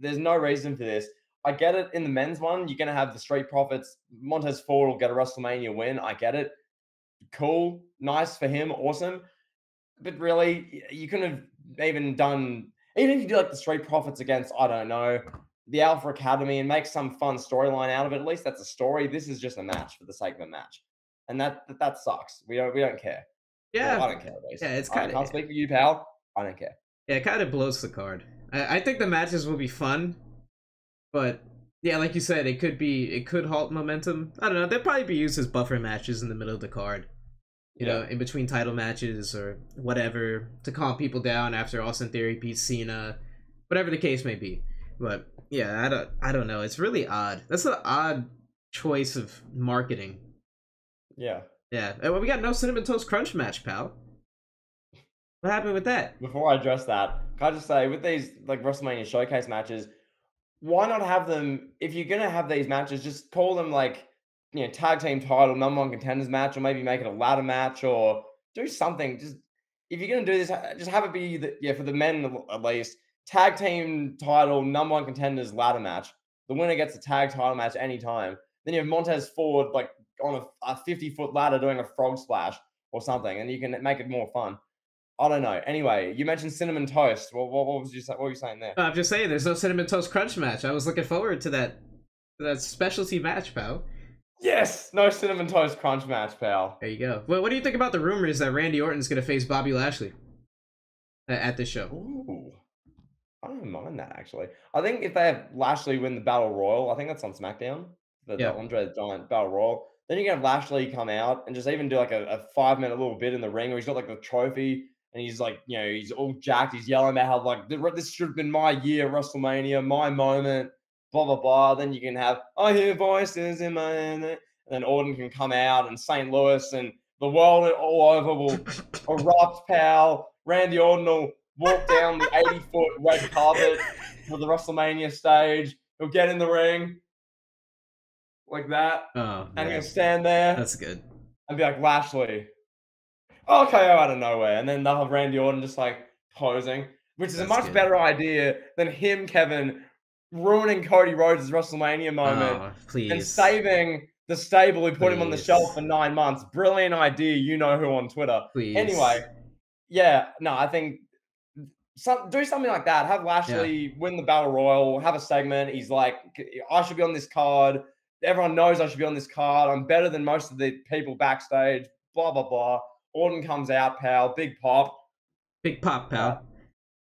There's no reason for this. I get it in the men's one. You're going to have the Street Profits. Montez Ford will get a WrestleMania win. I get it cool, nice for him, awesome. But really, you couldn't have even done, even if you do like the Street Profits against, I don't know, the Alpha Academy and make some fun storyline out of it. At least that's a story. This is just a match for the sake of a match, and that that, that sucks. We don't we don't care. Yeah, well, I don't care. Least. Yeah, it's kind of. I can't speak for you, pal. I don't care. Yeah, it kind of blows the card. I, I think the matches will be fun, but yeah, like you said, it could be it could halt momentum. I don't know. They'll probably be used as buffer matches in the middle of the card you yeah. know, in between title matches or whatever to calm people down after Austin Theory beats Cena, whatever the case may be. But yeah, I don't, I don't know. It's really odd. That's an odd choice of marketing. Yeah. Yeah. Well, we got no cinnamon toast crunch match, pal. What happened with that? Before I address that, can I just say with these like WrestleMania showcase matches, why not have them? If you're gonna have these matches, just call them like you know, tag team title, number one contenders match, or maybe make it a ladder match, or do something. Just if you're gonna do this, just have it be the, yeah for the men at least. tag team title number one contenders ladder match. The winner gets a tag title match anytime. Then you have Montez Ford like on a, a 50 foot ladder doing a frog splash or something, and you can make it more fun. I don't know. Anyway, you mentioned cinnamon toast. What, what, what was you what were you saying there? I'm just saying, there's no cinnamon toast crunch match. I was looking forward to that that specialty match, pal. Yes, no cinnamon toast crunch match, pal. There you go. Well, what do you think about the rumors that Randy Orton's gonna face Bobby Lashley at this show? Ooh, I don't mind that actually. I think if they have Lashley win the Battle Royal, I think that's on SmackDown. The, Yeah. the Andre the Giant Battle Royal. Then you can have Lashley come out and just even do like a, a five minute little bit in the ring where he's got like the trophy and he's like, you know, he's all jacked. He's yelling about how like this should have been my year, WrestleMania, my moment, blah blah blah. Then you can have I hear voices in my head. And then Orton can come out and St. Louis and the world all over will erupt, pal. Randy Orton will walk down the 80 foot red carpet for the WrestleMania stage. He'll get in the ring like that, Oh, and he'll stand there that's good. and be like, Lashley, oh, okay, out of nowhere. And then they'll have Randy Orton just like posing, which is That's a much good. better idea than him, Kevin, ruining Cody Rhodes' WrestleMania oh, moment Oh, please. and saving the stable who put him on the shelf for nine months. Brilliant idea. You know who on Twitter. please. Anyway, yeah, no, I think some do something like that. Have Lashley win the battle royal. Have a segment. He's like, I should be on this card. Everyone knows I should be on this card. I'm better than most of the people backstage. Blah blah blah. Orton comes out, pal. Big pop. Big pop, pal.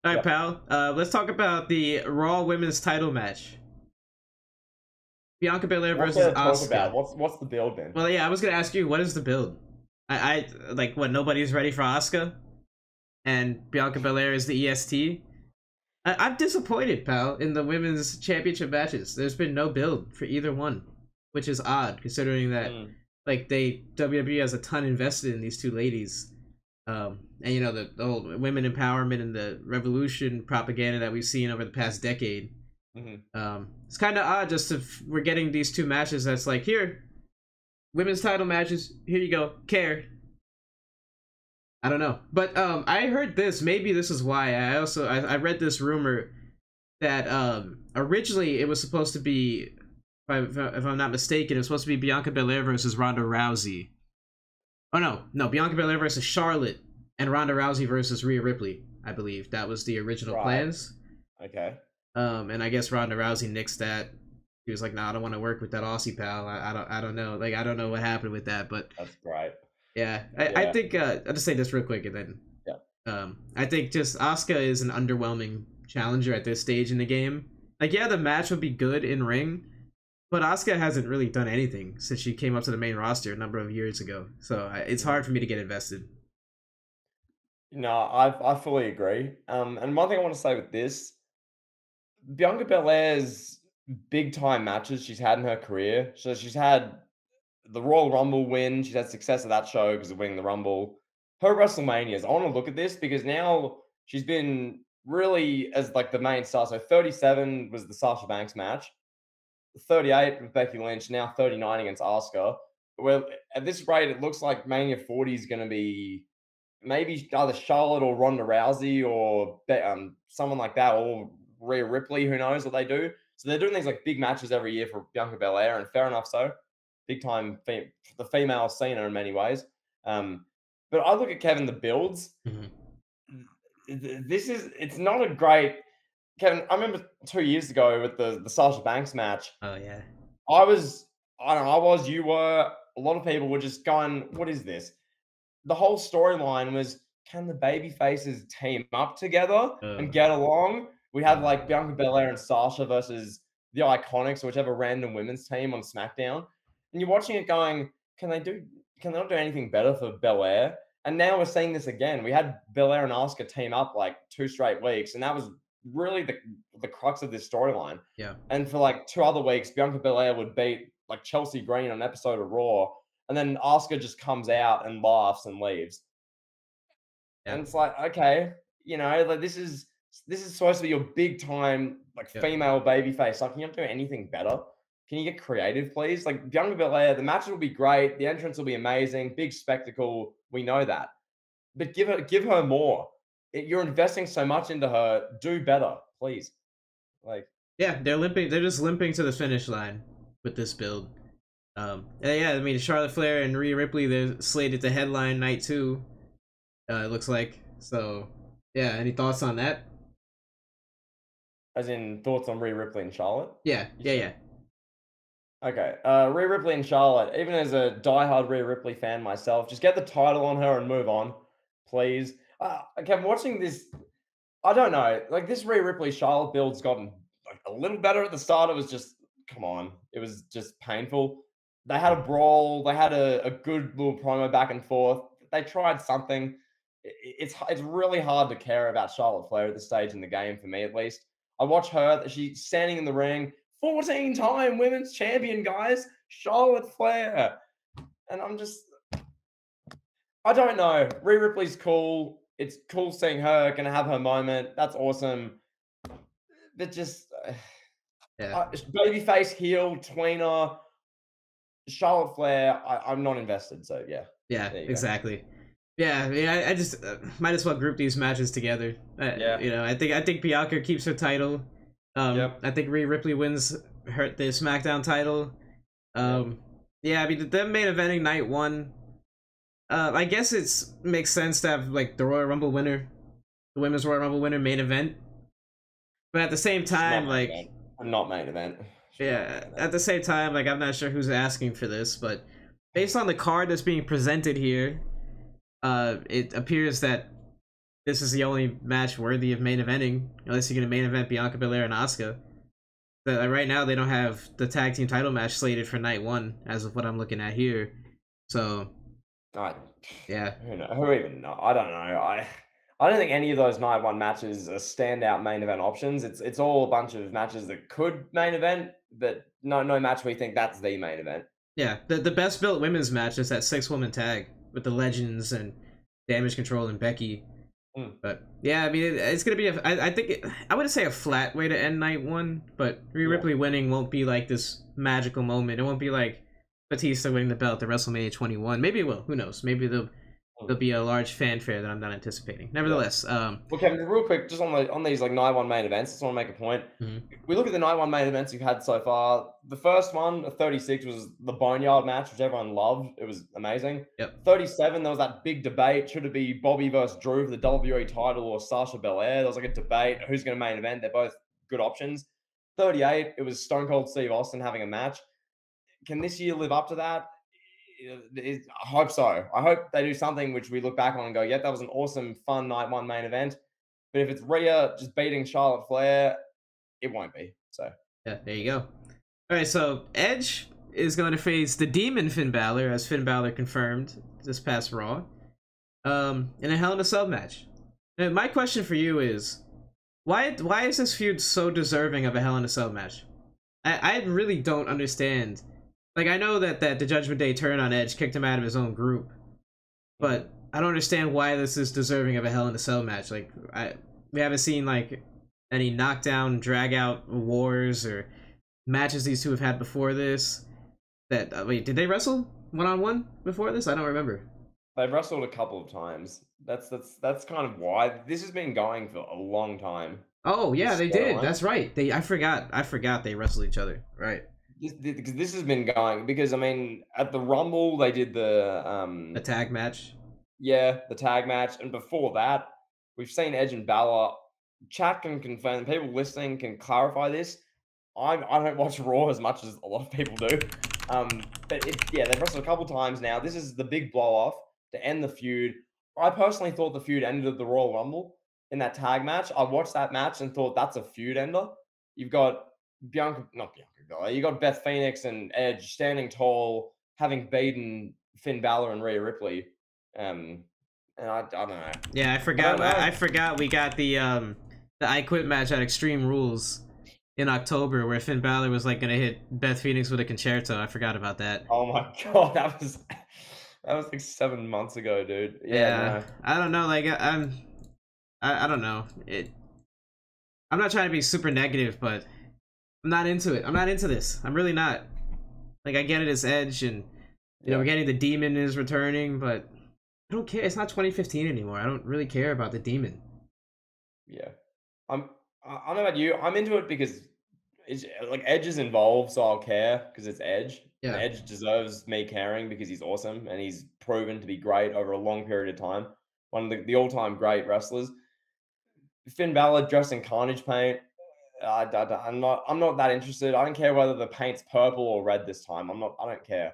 All right, pal. Uh, let's talk about the Raw Women's Title match. Bianca Belair What's versus Asuka. What's what's the build then? Well, yeah, I was gonna ask you, what is the build? I, I like what nobody's ready for Asuka, and Bianca Belair is the EST. I, I'm disappointed, pal, in the women's championship matches. There's been no build for either one, which is odd considering that Mm. like they WWE has a ton invested in these two ladies. Um, and you know the, the whole women empowerment and the revolution propaganda that we've seen over the past decade. Mhm. Um, it's kind of odd just if we're getting these two matches that's like here, women's title matches. Here you go, care. I don't know, but um, I heard this. Maybe this is why. I also I, I read this rumor that um originally it was supposed to be, if, I, if I'm not mistaken, it's supposed to be Bianca Belair versus Ronda Rousey. Oh no, no, Bianca Belair versus Charlotte and Ronda Rousey versus Rhea Ripley. I believe that was the original Right. plans. Okay. Um, and I guess Ronda Rousey nixed that. He was like, "No, I don't want to work with that Aussie pal. I, I don't, I don't know. Like, I don't know what happened with that, but That's great. yeah, I, I think uh, I'll just say this real quick, and then Yeah. um, I think just Asuka is an underwhelming challenger at this stage in the game. Like, yeah, the match would be good in ring, but Asuka hasn't really done anything since she came up to the main roster a number of years ago. So I, it's hard for me to get invested. No, I I fully agree. Um, and one thing I want to say with this, Bianca Belair's big time matches she's had in her career. So she's had the Royal Rumble win. She's had success at that show because of winning the Rumble. Her WrestleManias. I want to look at this because now she's been really as like the main star. So 37 was the Sasha Banks match. 38 with Becky Lynch. Now 39 against Asuka. Well, at this rate, it looks like Mania 40 is going to be maybe either Charlotte or Ronda Rousey or um, someone like that, or Rhea Ripley. Who knows what they do? So they're doing these like big matches every year for Bianca Belair, and fair enough. So big time fe- the female scene in many ways. Um, but I look at Kevin the builds. Mhm. This is it's not a great Kevin. I remember two years ago with the the Sasha Banks match. Oh yeah, I was, I don't know, I was, you were, a lot of people were just going, what is this? The whole storyline was, can the baby faces team up together Ugh. and get along? We had like Bianca Belair and Sasha versus the Iconics or whichever random women's team on SmackDown. And you're watching it going, can they do, can they not do anything better for Belair? And now we're seeing this again. We had Belair and Asuka team up like two straight weeks, and that was really the the crux of this storyline. Yeah. And for like two other weeks, Bianca Belair would beat like Chelsea Green on an episode of Raw, and then Asuka just comes out and laughs and leaves. Yeah. And it's like, okay, you know, like this is this is supposed to be your big time like Yeah. female baby face. Like, can you not do anything better? Can you get creative, please? Like Bianca Belair, the match will be great, the entrance will be amazing, big spectacle. We know that, but give her give her more. You're investing so much into her. Do better, please. Like, Yeah, they're limping. They're just limping to the finish line with this build. Um, yeah, I mean Charlotte Flair and Rhea Ripley they're slated to headline night two. Uh, it looks like so. Yeah, any thoughts on that? as in thoughts on Rhea Ripley and Charlotte. Yeah, yeah, yeah. Okay, uh, Rhea Ripley and Charlotte. Even as a diehard Rhea Ripley fan myself, just get the title on her and move on, please. Uh, okay, I'm watching this. I don't know. Like this Rhea Ripley Charlotte build's gotten like a little better at the start. It was just come on. It was just painful. They had a brawl. They had a, a good little promo back and forth. They tried something. I- i- It's it's really hard to care about Charlotte Flair at this stage in the game for me, at least. I watch her. She's standing in the ring, 14 time women's champion, guys. Charlotte Flair. And I'm just, I don't know. Rhea Ripley's cool. It's cool seeing her, gonna have her moment. That's awesome. But just, uh, Yeah. uh, babyface, heel, tweener, Charlotte Flair. I, I'm not invested. So yeah. Yeah, you go. exactly. Yeah, I mean, I, I just uh, might as well group these matches together. Uh, Yeah. you know, I think I think Bianca keeps her title. Um, Yep. I think Rhea Ripley wins her the SmackDown title. Um, yeah, I mean, them main eventing night one. Uh, I guess it's makes sense to have like the Royal Rumble winner, the Women's Royal Rumble winner main event. But at the same time, like, event. not main event. Yeah, main event. at the same time, like I'm not sure who's asking for this, but based on the card that's being presented here, uh, it appears that this is the only match worthy of main eventing, unless you're gonna main event Bianca Belair and Asuka. But uh, right now they don't have the tag team title match slated for night one, as of what I'm looking at here. So I, yeah, who, know, who even know? I don't know. I I don't think any of those night one matches are standout main event options. It's it's all a bunch of matches that could main event, but no no match we think that's the main event. yeah. The the best built women's match is that six woman tag with the legends and Damage Control and Becky. Mm. But yeah, I mean, it, it's gonna be a. I, I think it, I wouldn't say a flat way to end night one, but Rhea Yeah. Ripley winning won't be like this magical moment. It won't be like Batista winning the belt at WrestleMania 21. Maybe it will. Who knows? Maybe there'll Mm. there'll be a large fanfare that I'm not anticipating. Nevertheless, um, Well, Kevin, real quick, just on the on these like night one main events, I just want to make a point. Mhm. We look at the night one main events you've had so far. The first one, 36, was the Boneyard match, which everyone loved. It was amazing. Yep. 37, there was that big debate. Should it be Bobby versus Drew for the WWE title or Sasha Belair? There was like a debate. Who's going to main event? They're both good options. 38, it was Stone Cold Steve Austin having a match. Can this year live up to that? It- it- I hope so. I hope they do something which we look back on and go, yeah, that was an awesome, fun night one main event. But if it's Rhea just beating Charlotte Flair, it won't be. So yeah, there you go. All right, so Edge is going to face the Demon Finn Balor, as Finn Balor confirmed this past Raw, um, in a Hell in a Cell match. Now, my question for you is, why why is this feud so deserving of a Hell in a Cell match? I, I really don't understand. Like I know that that the Judgment Day turn on Edge kicked him out of his own group, but I don't understand why this is deserving of a Hell in a Cell match. Like I we haven't seen like any knockdown drag out wars or matches these two have had before this. That uh, wait, did they wrestle one on one before this? I don't remember. they've wrestled a couple of times. That's that's that's kind of why this has been going for a long time. Oh yeah, they did. storyline? That's right. They I forgot. I forgot they wrestled each other. Right. Because this has been going because I mean at the Rumble they did the um A tag match. yeah the tag match and before that we've seen Edge and Balor. Chat can confirm. People listening can clarify this. I I don't watch Raw as much as a lot of people do. Um, but it, yeah, they've wrestled a couple times now. This is the big blow off to end the feud. I personally thought the feud ended at the Royal Rumble in that tag match. I watched that match and thought that's a feud ender. You've got Bianca, not Bianca You got Beth Phoenix and Edge standing tall, having beaten Finn Balor and Rhea Ripley. Um, and I, I don't know. Yeah, I forgot. I, I forgot we got the um the I Quit match at Extreme Rules in October where Finn Balor was like gonna hit Beth Phoenix with a conchairto. I forgot about that. Oh my god, that was that was like seven months ago, dude. Yeah, no. I don't know. Like I'm, I, I don't know. It. I'm not trying to be super negative, but I'm not into it. I'm not into this. I'm really not. Like I get it, it's Edge, and you know we're getting the Demon is returning, but I don't care. It's not 2015 anymore. I don't really care about the Demon. Yeah, I'm. I don't know about you. I'm into it because it's like Edge is involved, so I'll care because it's Edge. And Yeah. Edge deserves me caring because he's awesome and he's proven to be great over a long period of time. One of the, the all-time great wrestlers. Finn Balor dressed in Carnage paint. I, I, am not. I'm not that interested. I don't care whether the paint's purple or red this time. I'm not. I don't care.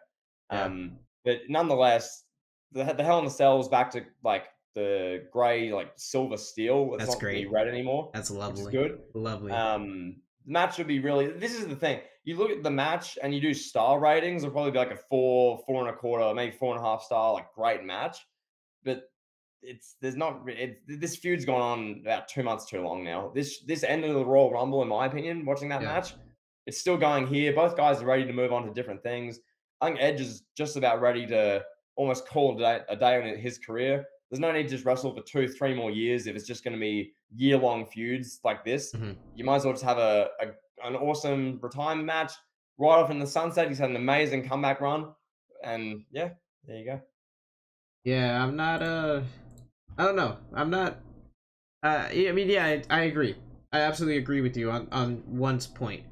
Yeah. Um, but nonetheless, the the Hell in the Cell is back to like the gray, like silver steel. It's That's not really great. red anymore, That's lovely. good. Lovely. Um, the match would be really. This is the thing. You look at the match and you do star ratings. It'll probably be like a four, four and a quarter, maybe four and a half star, like great match. But it's there's not. this feud's gone on about two months too long now. This this end of the Royal Rumble, in my opinion, watching that Yeah. match, it's still going here. Both guys are ready to move on to different things. I think Edge is just about ready to almost call a day, a day on his career. There's no need to just wrestle for two, three more years if it's just going to be year long feuds like this. Mhm. You might as well just have a, a an awesome retirement match right off in the sunset. He's had an amazing comeback run, and yeah, there you go. Yeah, I'm not. Uh, I don't know. I'm not. Uh, I mean, yeah, I, I agree. I absolutely agree with you on on one point.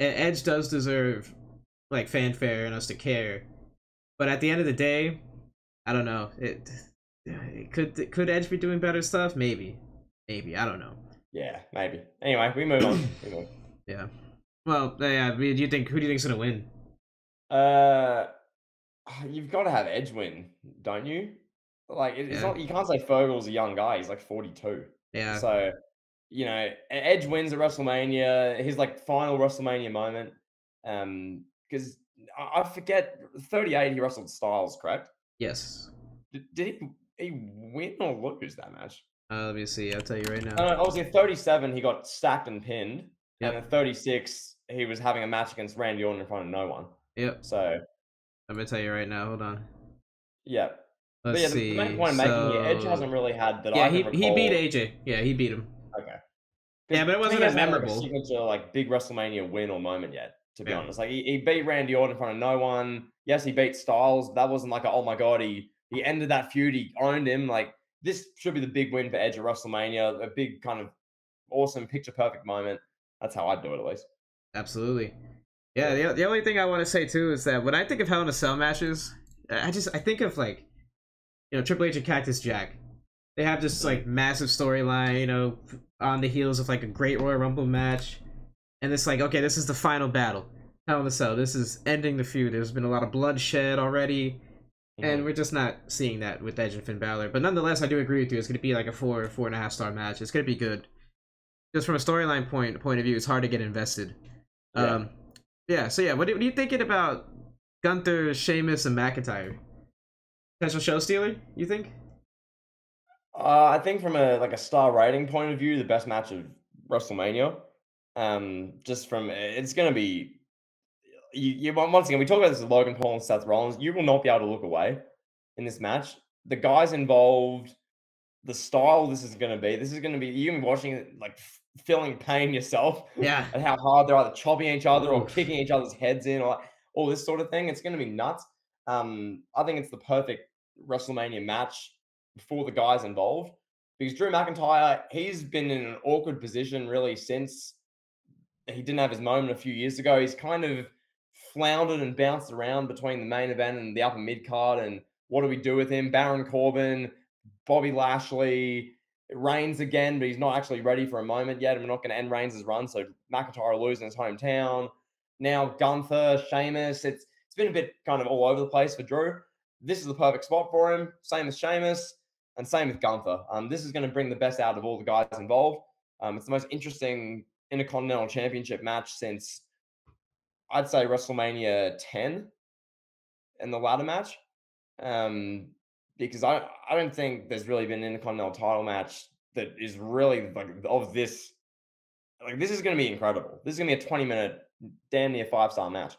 Edge does deserve like fanfare and us to care, but at the end of the day, I don't know. It, it could could Edge be doing better stuff? Maybe, maybe. I don't know. Yeah, maybe. Anyway, we move on. we move. Yeah. Well, yeah. I mean, do you think who do you think's gonna win? Uh, you've got to have Edge win, don't you? Like it's Yeah. not. You can't say Fogel's a young guy. He's like 42. Yeah. So, you know, Edge wins at WrestleMania. His like final WrestleMania moment. Um, because I forget 38 he wrestled Styles, correct? yes. Did, did he he win or lose that match? Uh, let me see. I'll tell you right now. Uh, obviously, at 37 he got stacked and pinned, Yep. and at 36 he was having a match against Randy Orton in front of no one. Yep. So I'm gonna tell you right now. Hold on. yeah, Let's but yeah, the, see. the main point I'm making here, Edge hasn't really had that. Yeah, I he he beat AJ. Yeah, he beat him. Okay. Yeah, but it wasn't as had, like, a memorable. signature like big WrestleMania win or moment yet. To be Yeah. honest, like he, he beat Randy Orton in front of no one. Yes, he beat Styles. That wasn't like a, oh my god, he he ended that feud. He owned him. Like this should be the big win for Edge at WrestleMania. A big kind of awesome picture perfect moment. That's how I'd do it at least. Absolutely. Yeah, the, the only thing I want to say too is that when I think of Hell in a Cell matches, I just I think of like, you know, Triple H and Cactus Jack. They have this like massive storyline, you know, on the heels of like a great Royal Rumble match, and it's like, okay, this is the final battle. Hell in a Cell. This is ending the feud. There's been a lot of bloodshed already, and Mhm. we're just not seeing that with Edge and Finn Balor. But nonetheless, I do agree with you. It's going to be like a four, four and a half star match. It's going to be good. Just from a storyline point point of view, it's hard to get invested. Yeah. Um, yeah. So yeah, what, what are you thinking about Gunther, Sheamus, and McIntyre? Potential show stealer? You think? Uh, I think from a like a star rating point of view, the best match of WrestleMania. Um, just from it's going to be you, you. Once again, we talk about this with Logan Paul and Seth Rollins. You will not be able to look away in this match. The guys involved, the style this is going to be. This is going to be you're be watching it like feeling pain yourself. Yeah. and how hard they're either chopping each other or kicking each other's heads in or all this sort of thing. It's going to be nuts. Um, I think it's the perfect WrestleMania match for the guys involved because Drew McIntyre, he's been in an awkward position really since he didn't have his moment a few years ago. He's kind of floundered and bounced around between the main event and the upper mid card. And what do we do with him? Baron Corbin, Bobby Lashley, Reigns again, but he's not actually ready for a moment yet. And we're not going to end Reigns' run. So McIntyre losing his hometown. Now Gunther, Sheamus. It's it's been a bit kind of all over the place for Drew. This is the perfect spot for him. Same as Sheamus and same with Gunther. Um, this is going to bring the best out of all the guys involved. Um, it's the most interesting Intercontinental Championship match since I'd say WrestleMania 10 in the ladder match. Um, because I I don't think there's really been an Intercontinental title match that is really like of this. Like this is going to be incredible. This is going to be a 20 minute, damn near five star match.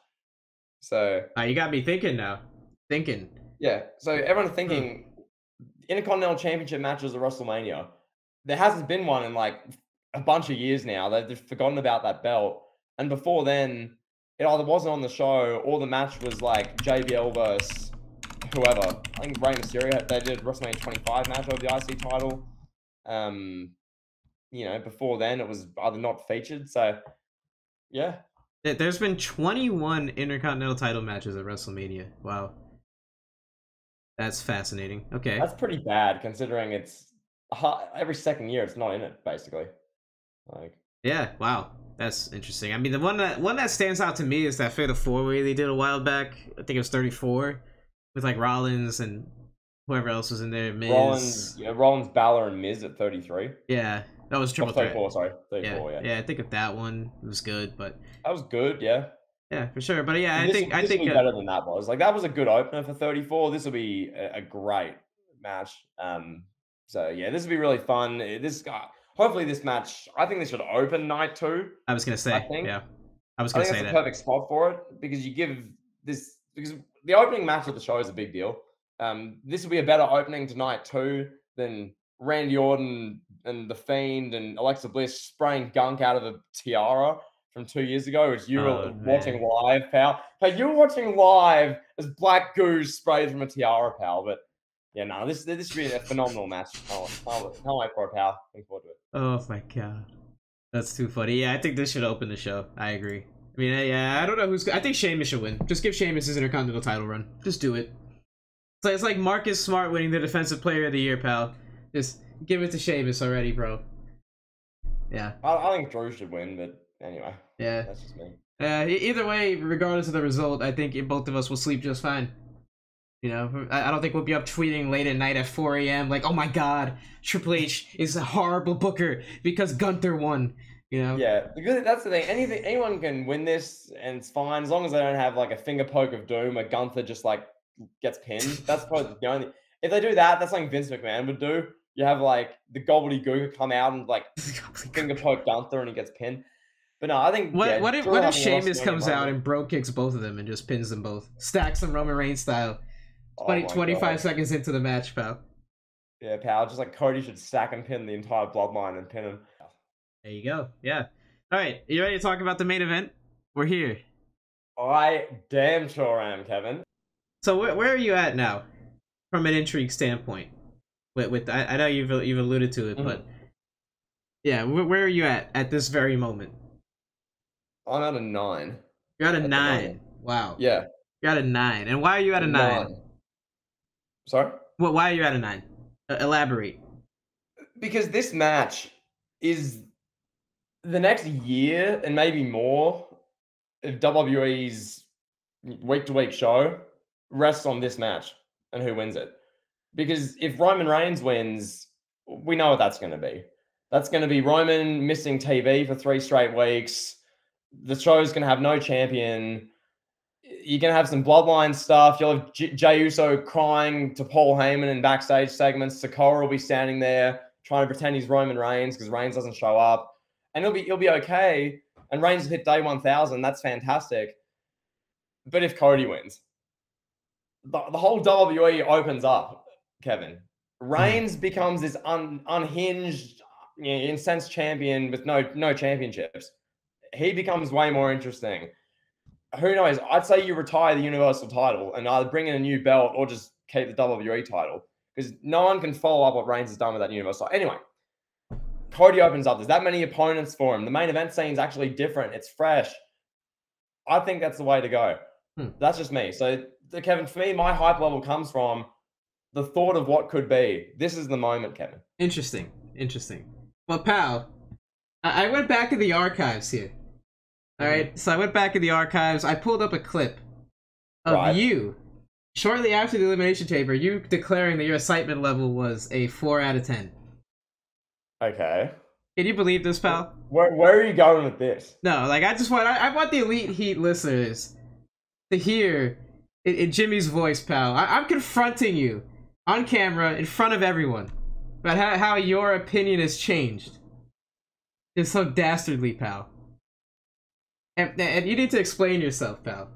So Uh, you got me thinking now. Thinking. yeah. So everyone's thinking Intercontinental Championship matches at WrestleMania. There hasn't been one in like a bunch of years now. They've just forgotten about that belt. And before then, it either wasn't on the show or the match was like JBL versus whoever. I think Rey Mysterio. They did WrestleMania 25 match over the IC title. Um, you know, before then it was either not featured. So, yeah. There- There's been 21 Intercontinental title matches at WrestleMania. Wow. That's fascinating. Okay. That's pretty bad considering it's ha- every second year it's not in it, basically. Like, Yeah, wow. That's interesting. I mean, the one that one that stands out to me is that Fatal Four Way they did a while back. I think it was 34 with like Rollins and whoever else was in there. Miz. Rollins, yeah, Rollins, Balor, and Miz at 33. Yeah, that was Oh, triple threat. 34, sorry. Yeah, 34, yeah. yeah, I think if that one. Was good, but That was good, yeah. yeah, for sure. But yeah, I this, think I think be uh, better than that was. Like that was a good opener for 34. This will be a, a great match. Um, so yeah, this will be really fun. Uh, This guy, hopefully, this match. I think this should open night two. I was gonna say. I think- yeah, I was gonna think say that's that. a perfect spot for it because you give this because the opening match of the show is a big deal. Um, this will be a better opening to night two than Randy Orton and the Fiend and Alexa Bliss spraying gunk out of a tiara from two years ago, which you Oh, were watching live, pal. Hey, you were watching live as Black Goo sprayed from a tiara, pal. But yeah, no, this this should be a phenomenal match. Oh, can't, can't wait for it, pal. Looking forward to it. Oh my god, that's too funny. Yeah, I think this should open the show. I agree. I mean, yeah, I don't know who's. I think Sheamus should win. Just give Sheamus his Intercontinental title run. Just do it. It's like, it's like Marcus Smart winning the Defensive Player of the Year, pal. Just give it to Sheamus already, bro. Yeah, I, I think Drew should win, but anyway, yeah. that's just me. Uh, either way, regardless of the result, I think both of us will sleep just fine. You know, I I don't think we'll be up tweeting late at night at 4 a.m. like, oh my god, Triple H is a horrible booker because Gunther won. You know? Yeah, that's the thing. Anything, anyone can win this, and it's fine as long as they don't have like a finger poke of doom. A Gunther just like gets pinned. That's probably the only. If they do that, that's something Vince McMahon would do. You have like the gobbledygook come out and like finger poke Gunther, and he gets pinned. But no, I think What yeah, what if what if Sheamus comes out and bro kicks both of them and just pins them both, stacks them Roman Reigns style, Oh 20, my 25 God. seconds into the match, pal. Yeah, pal. Just like Cody should stack and pin the entire bloodline and pin him. There you go. Yeah. All right, you ready to talk about the main event? We're here. I damn sure am, Kevin. So where where are you at now, from an intrigue standpoint? With with I, I know you've you've alluded to it, Mhm. but yeah, where, where are you at at this very moment? I'm at a nine. You're at a At nine. Wow. Yeah, You're at a nine. And why are you at a nine? Sorry. What? Why are you at a nine? Uh, elaborate. because this match is the next year and maybe more of WWE's week to week show rests on this match and who wins it. Because if Roman Reigns wins, we know what that's going to be. That's going to be Roman missing TV for three straight weeks. The show's going to have no champion. You're going to have some bloodline stuff. You'll have J- Jey Uso crying to Paul Heyman in backstage segments. Sikoa will be standing there trying to pretend he's Roman Reigns because Reigns doesn't show up, and he'll be he'll be okay. And Reigns will hit day one thousand. That's fantastic. But if Cody wins, the, the whole WWE opens up. Kevin Reigns becomes this un, unhinged, incensed champion with no no championships. He becomes way more interesting. Who knows? I'd say you retire the Universal title and either bring in a new belt or just keep the WWE title because no one can follow up what Reigns has done with that Universal. Anyway, Cody opens up. There's that many opponents for him. The main event scene's actually different. It's fresh. I think that's the way to go. Hmm. That's just me. So, Kevin, for me, my hype level comes from the thought of what could be. This is the moment, Kevin. Interesting. Interesting. Well, pal, I, I went back in the archives here. All Mhm. so I went back in the archives. I pulled up a clip of Right. you shortly after the elimination chamber. You declaring that your excitement level was a four out of ten. Okay. Can you believe this, pal? Where, where are you going with this? No, like I just want I, I want the elite heat listeners to hear in, in Jimmy's voice, pal. I, I'm confronting you on camera in front of everyone about how, how your opinion has changed. It's so dastardly, pal. And, and you need to explain yourself, pal.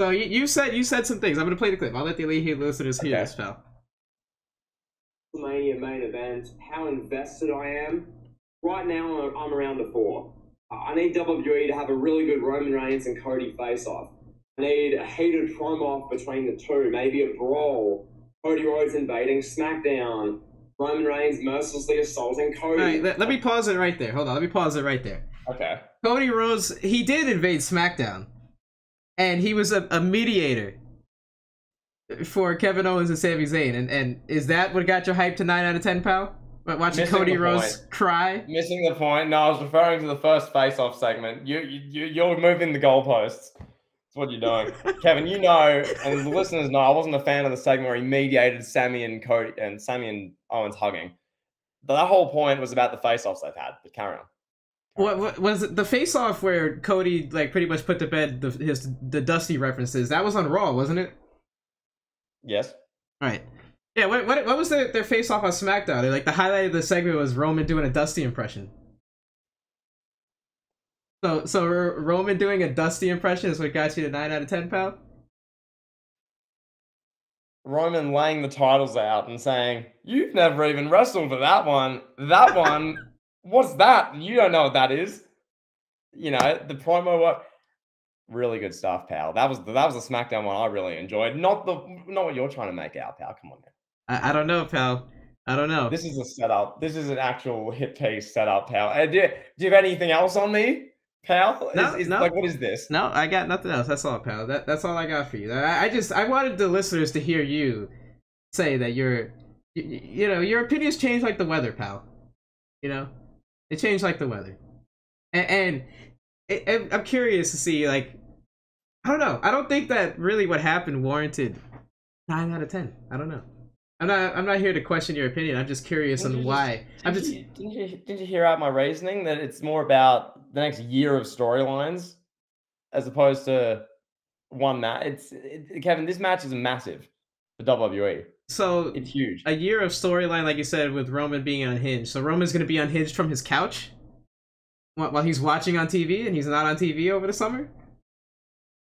So you, you said you said some things. I'm gonna play the clip. I'll let the elite heat listeners hear Okay. this, pal. WrestleMania main event, how invested I am. Right now, I'm- I'm around a four. I need WWE to have a really good Roman Reigns and Cody face off. I need a heated promo off between the two, maybe a brawl. Cody Rhodes invading SmackDown. Roman Reigns mercilessly assaulting Cody. All right, let, let me pause it right there. Hold on, let me pause it right there. Okay. Cody Rhodes, he did invade SmackDown, and he was a, a mediator for Kevin Owens and Sami Zayn. And, and is that what got you hype to 9 out of 10, pal? Watching Missing Cody the Rhodes point. cry? Missing the point. No, I was referring to the first face-off segment. You, you, you're moving the goalposts. That's what you're doing, Kevin. You know, and the listeners know, I wasn't a fan of the segment where he mediated Sami and Cody and Sami and Owens hugging. But that whole point was about the face-offs they've had. But carry on. What, what was it the face off where Cody like pretty much put to bed the his the Dusty references? That was on Raw, wasn't it? Yes. Right. Yeah. What what, what was their, their face off on SmackDown? Like the highlight of the segment was Roman doing a Dusty impression. So so Roman doing a Dusty impression is what got you to nine out of ten, pal. Roman laying the titles out and saying, "You've never even wrestled for that one. That one, what's that? You don't know what that is." You know the promo. What? Really good stuff, pal. That was that was a SmackDown one I really enjoyed. Not the not what you're trying to make out, pal. Come on, man. I, I don't know, pal. I don't know. This is a setup. This is an actual hit piece setup, pal. Uh, do, do you have anything else on me, pal? Is- No, is- no. Like, what is this? No, I got nothing else. That's all, pal. That that's all I got for you. I, I just I wanted the listeners to hear you say that your you, you know your opinions change like the weather, pal. You know, they change like the weather, and, and it, it- I'm curious to see like I don't know. I don't think that really what happened warranted nine out of ten. I don't know. I'm not I'm not here to question your opinion. I'm just curious Didn't on why. I'm just you, didn't, you, didn't you hear out my reasoning that it's more about the next year of storylines as opposed to one match? It's it, Kevin. This match is massive for WWE. so It's huge. a year of storyline, like you said, with Roman being unhinged. So Roman's gonna be unhinged from his couch while while he's watching on TV, and he's not on TV over the summer.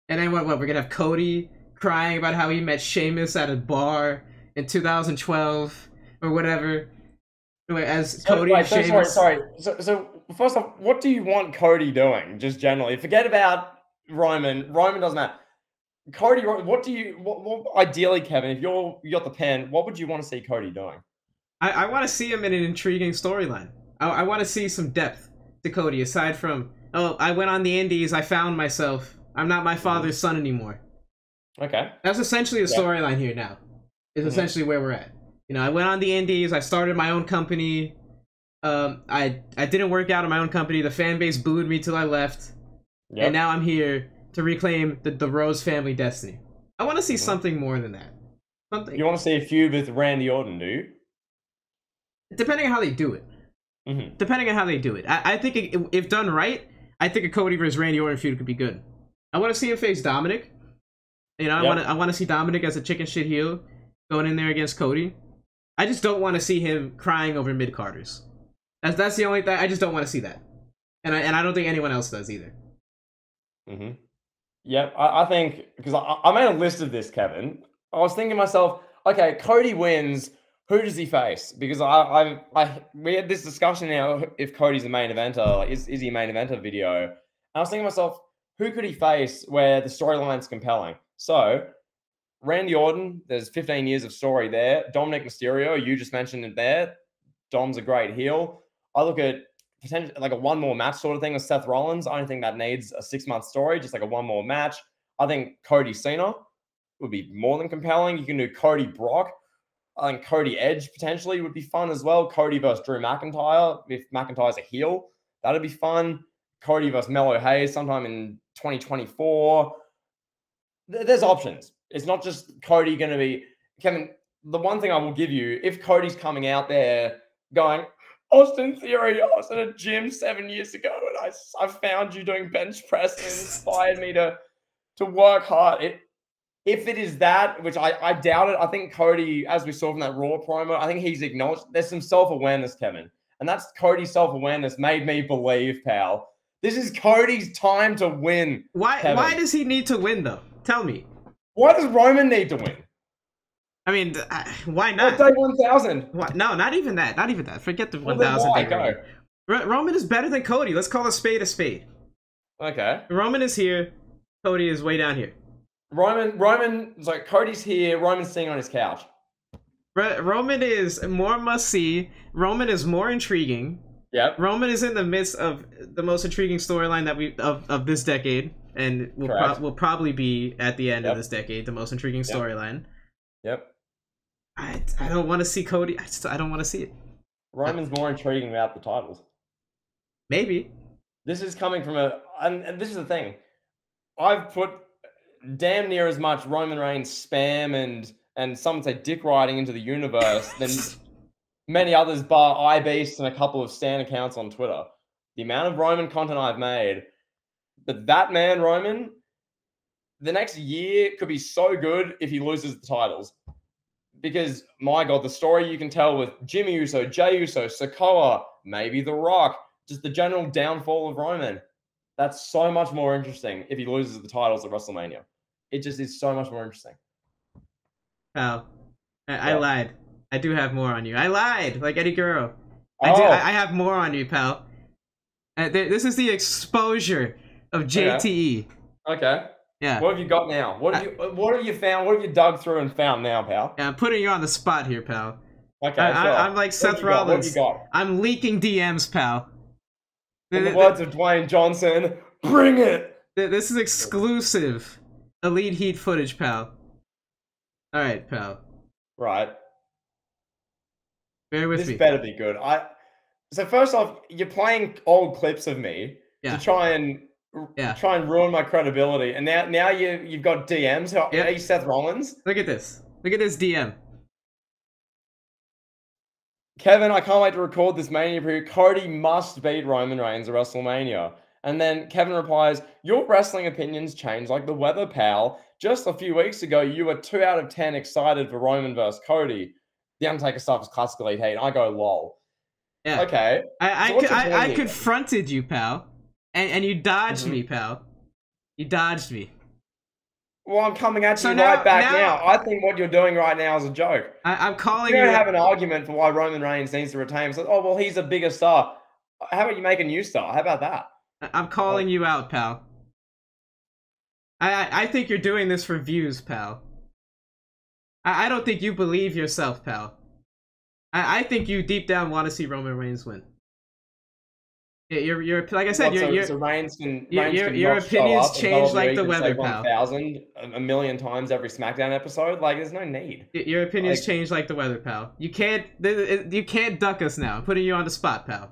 And then what? What we're gonna have Cody crying about how he met Sheamus at a bar in 2012 or whatever. As So, Cody wait, so sorry, sorry. So, so first off, what do you want Cody doing? Just generally, forget about Roman. Roman doesn't matter. Cody, what do you? What, what ideally, Kevin, if you're you got the pen, what would you want to see Cody doing? I, I want to see him in an intriguing storyline. I, I want to see some depth to Cody aside from oh I went on the Indies, I found myself. I'm not my mm-hmm. father's son anymore. Okay. That's essentially the Yeah. storyline here now. Is Mhm. essentially where we're at. You know, I went on the indies, I started my own company. Um, I I didn't work out in my own company. The fan base booed me till I left, Yep. and now I'm here to reclaim the, the Rhodes family destiny. I want to see Mhm. something more than that. Something you want to see a feud with Randy Orton, do you? depending on how they do it. Mm-hmm. Depending on how they do it, I, I think it, if done right, I think a Cody versus Randy Orton feud could be good. I want to see him face Dominik. You know, I want to I want to see Dominik as a chicken shit heel going in there against Cody. I just don't want to see him crying over mid Carters. That's that's the only thing. I just don't want to see that, and I and I don't think anyone else does either. Mm-hmm. Yep, I, I think because I, I made a list of this, Kevin. I was thinking to myself, okay, Cody wins. Who does he face? Because I, I, I, we had this discussion now. If Cody's the main eventer, is is he a main eventer video? And I was thinking to myself, who could he face where the storyline's compelling? So, Randy Orton, there's 15 years of story there. Dominik Mysterio, you just mentioned it there. Dom's a great heel. I look at potential like a one more match sort of thing with Seth Rollins. I don't think that needs a six month story, just like a one more match. I think Cody Cena would be more than compelling. You can do Cody Brock. I think Cody Edge potentially would be fun as well. Cody versus Drew McIntyre. If McIntyre's a heel, that'd be fun. Cody versus Melo Hayes sometime in 2024. There's options. It's not just Cody going to be Kevin. The one thing I will give you, if Cody's coming out there going, Austin Theory, I was in a gym seven years ago and I, I found you doing bench press and inspired me to to work hard. It, if it is that, which I, I doubt it, I think Cody, as we saw from that Raw promo, I think he's acknowledged there's some self awareness, Kevin. And that's Cody's self awareness made me believe, pal. This is Cody's time to win. Why Kevin. why does he need to win though? Tell me. Why does Roman need to win? I mean, why not? day 1000? No, not even that. Not even that. Forget the Well, thousand why? Go. Ro- Roman is better than Cody. Let's call a spade a spade. Okay. Roman is here. Cody is way down here. Roman, Roman, like Cody's here. Roman's sitting on his couch. Roman is more must see. Roman is more intriguing. Yep. Roman is in the midst of the most intriguing storyline that we of, of this decade, and will pro- will probably be at the end Yep. of this decade the most intriguing storyline. Yep. I I don't want to see Cody. I just I don't want to see it. Roman's more intriguing without the titles. Maybe. This is coming from a, and, and this is the thing. I've put damn near as much Roman Reigns spam and and some would say dick riding into the universe than many others, bar iBeast and a couple of Stan accounts on Twitter. The amount of Roman content I've made, but that man Roman, the next year could be so good if he loses the titles. Because my God, the story you can tell with Jimmy Uso, Jey Uso, Sikoa, maybe The Rock, just the general downfall of Roman. That's so much more interesting if he loses the titles at WrestleMania. It just is so much more interesting. Pal, I, I lied. I do have more on you. I lied, like Eddie Guerrero. I Oh, do. I, I have more on you, pal. Uh, th- this is the exposure of JTE. okay. Yeah. What have you got now? What have you What have you found? What have you dug through and found now, pal? Yeah, I'm putting you on the spot here, pal. Okay, I. I, I'm like What Seth have you got? What have Rollins. I'm leaking DMs, pal. In the Th- words of Dwayne Johnson, bring it. th- This is exclusive Elite Heat footage, pal. All right, pal. Right. Bear with this me. better be good. I. So first off, you're playing old clips of me Yeah. to try and Yeah. try and ruin my credibility, and now now you you've got DMs. How, Yeah. Are you Seth Rollins? Look at this. Look at this DM. Kevin, I can't wait to record this Mania preview. Cody must beat Roman Reigns at WrestleMania. And then Kevin replies, Your wrestling opinions change like the weather, pal. Just a few weeks ago, you were 2 out of 10 excited for Roman versus Cody. The Undertaker stuff is classical elite hate. I go, lol. Yeah. Okay. I I, So what's co- your point I, I confronted you, pal, and and you dodged Mhm. me, pal. You dodged me. Well, I'm coming at So you now- right back now- now. I think what you're doing right now is a joke. I, I'm calling You you. have an argument for why Roman Reigns needs to retain. It's like, oh, well, he's a bigger star. How about you make a new star? How about that? I'm calling you out, pal. I, I I think you're doing this for views, pal. I I don't think you believe yourself, pal. I I think you deep down want to see Roman Reigns win. Yeah, you're you're like I said, What, you're, so, you're so can, your- your- your opinions change like the weather, say pal. 1,000 a million times every SmackDown episode. Like, there's no need. Your opinions Like- change like the weather, pal. You can't you can't duck us now. I'm putting you on the spot, pal.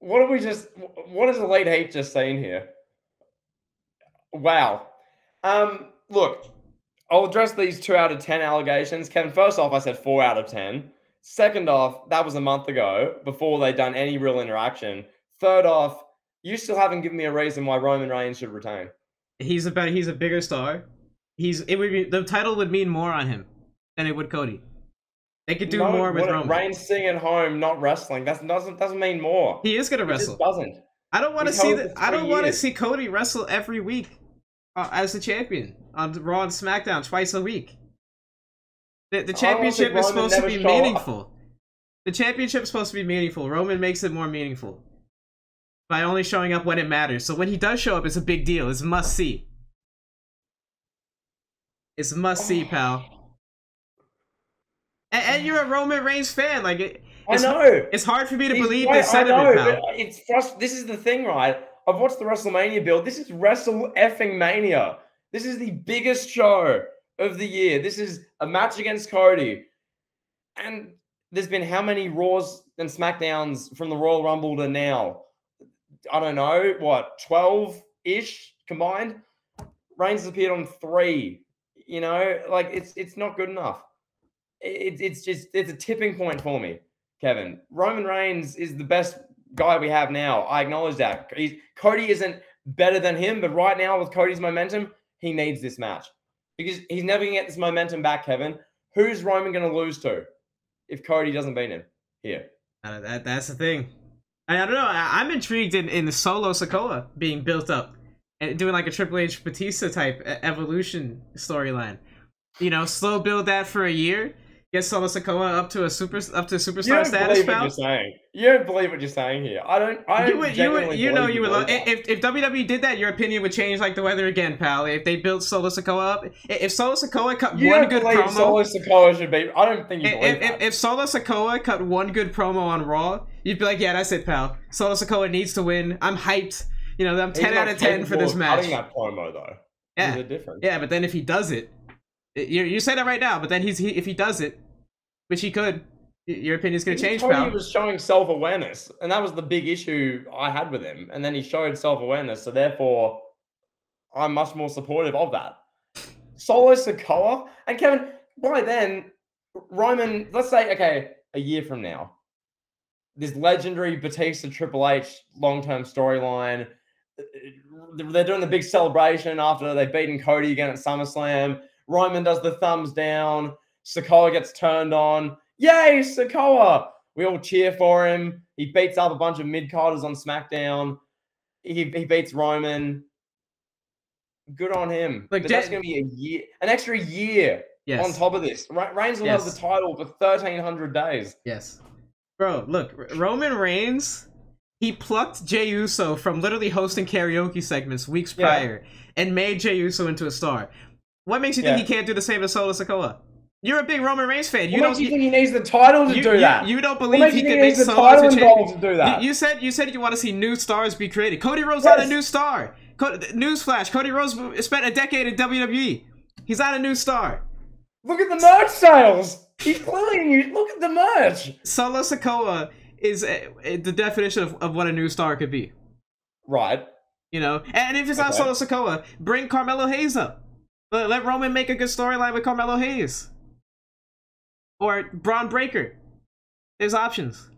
What are we just? What is the late hate just saying here? Wow. Um. Look, I'll address these two out of ten allegations. Kevin, first off, I said four out of ten. Second off, that was a month ago before they'd done any real interaction. Third off, you still haven't given me a reason why Roman Reigns should retain. He's a better, he's a bigger star. He's it would be the title would mean more on him than it would Cody. They could do No, more with Roman. Reigns sitting at home, not wrestling. That doesn't doesn't mean more. He is gonna It wrestle. doesn't. I don't want to see that. I don't want to see Cody wrestle every week uh, as the champion on Raw and SmackDown twice a week. The, the I don't wanna see championship is supposed to be show up. meaningful. The championship is supposed to be meaningful. Roman makes it more meaningful by only showing up when it matters. So when he does show up, it's a big deal. It's must see. It's must see, pal. And, and you're a Roman Reigns fan. Like it, I it's, know. it's hard for me to He's believe right, this I sentiment, know, pal. it's frust- This is the thing, right? I've watched the WrestleMania build. This is Wrestle effing Mania. This is the biggest show of the year. This is a match against Cody. And there's been how many Raws and SmackDowns from the Royal Rumble to now? I don't know, what, 12 ish combined? Reigns has appeared on three. You know, like it's it's not good enough. It, it's just it's a tipping point for me. Kevin. Roman Reigns is the best guy we have now. I acknowledge that. He's, Cody isn't better than him, but right now with Cody's momentum, he needs this match because he's never gonna get this momentum back. Kevin, who's Roman gonna lose to if Cody doesn't beat him here? Uh, that that's the thing. I, I don't know. I, I'm intrigued in in the solo Sikoa being built up and doing like a Triple H Batista type evolution storyline. You know, slow build that for a year, get Solo Sikoa up to a super up to superstar status, believe you're saying. You don't believe what you're saying here. I don't. I don't You would, you would, you know, you would love if if WWE did that, your opinion would change like the weather again, pal. If they built Solo Sikoa up, if Solo Sikoa cut You one good promo, Solo Sikoa should be. I don't think you if, believe if, that. if Solo Sikoa cut one good promo on Raw, you'd be like, yeah, that's it, pal. Solo Sikoa needs to win. I'm hyped. You know, I'm He's ten out of ten for this match. Cutting that promo though. Yeah. Yeah, but then if he does it, it- you you say that right now, but then he's he, if he does it, which he could, your opinion's gonna change, Cody pal. was showing self awareness, and that was the big issue I had with him. And then he showed self awareness, so therefore, I'm much more supportive of that. Solo Sikoa and Kevin. By then, Roman. Let's say okay, a year from now, this legendary Batista Triple H long term storyline. uh, They're doing the big celebration after they've beaten Cody again at SummerSlam. Roman does the thumbs down. Sikoa gets turned on. Yay, Sikoa! We all cheer for him. He beats up a bunch of mid carders on SmackDown. He, he beats Roman. Good on him. Look, but that's going to be a year, an extra year Yes. on top of this. Re- Reigns will have Yes. the title for 1,300 days. Yes. Bro, look, Roman Reigns, he plucked Jey Uso from literally hosting karaoke segments weeks Yeah. prior and made Jey Uso into a star. What makes you think Yeah. he can't do the same as Solo Sikoa? You're a big Roman Reigns fan. You what don't you you, think he needs the title to you, do you- that? you don't believe he can make the Solo title to do that? You, you said you said you want to see new stars be created. Cody Rhodes not a new star. Co- newsflash: Cody Rhodes spent a decade in WWE. He's not a new star. Look at the merch sales. He's clearly new. Look at the merch. Solo Sikoa is uh, uh, the definition of, of what a new star could be. Right. You know, and if it's not Okay. Solo Sikoa, bring Carmelo Hayes up. Let, let Roman make a good storyline with Carmelo Hayes or Bron Breakker. There's options.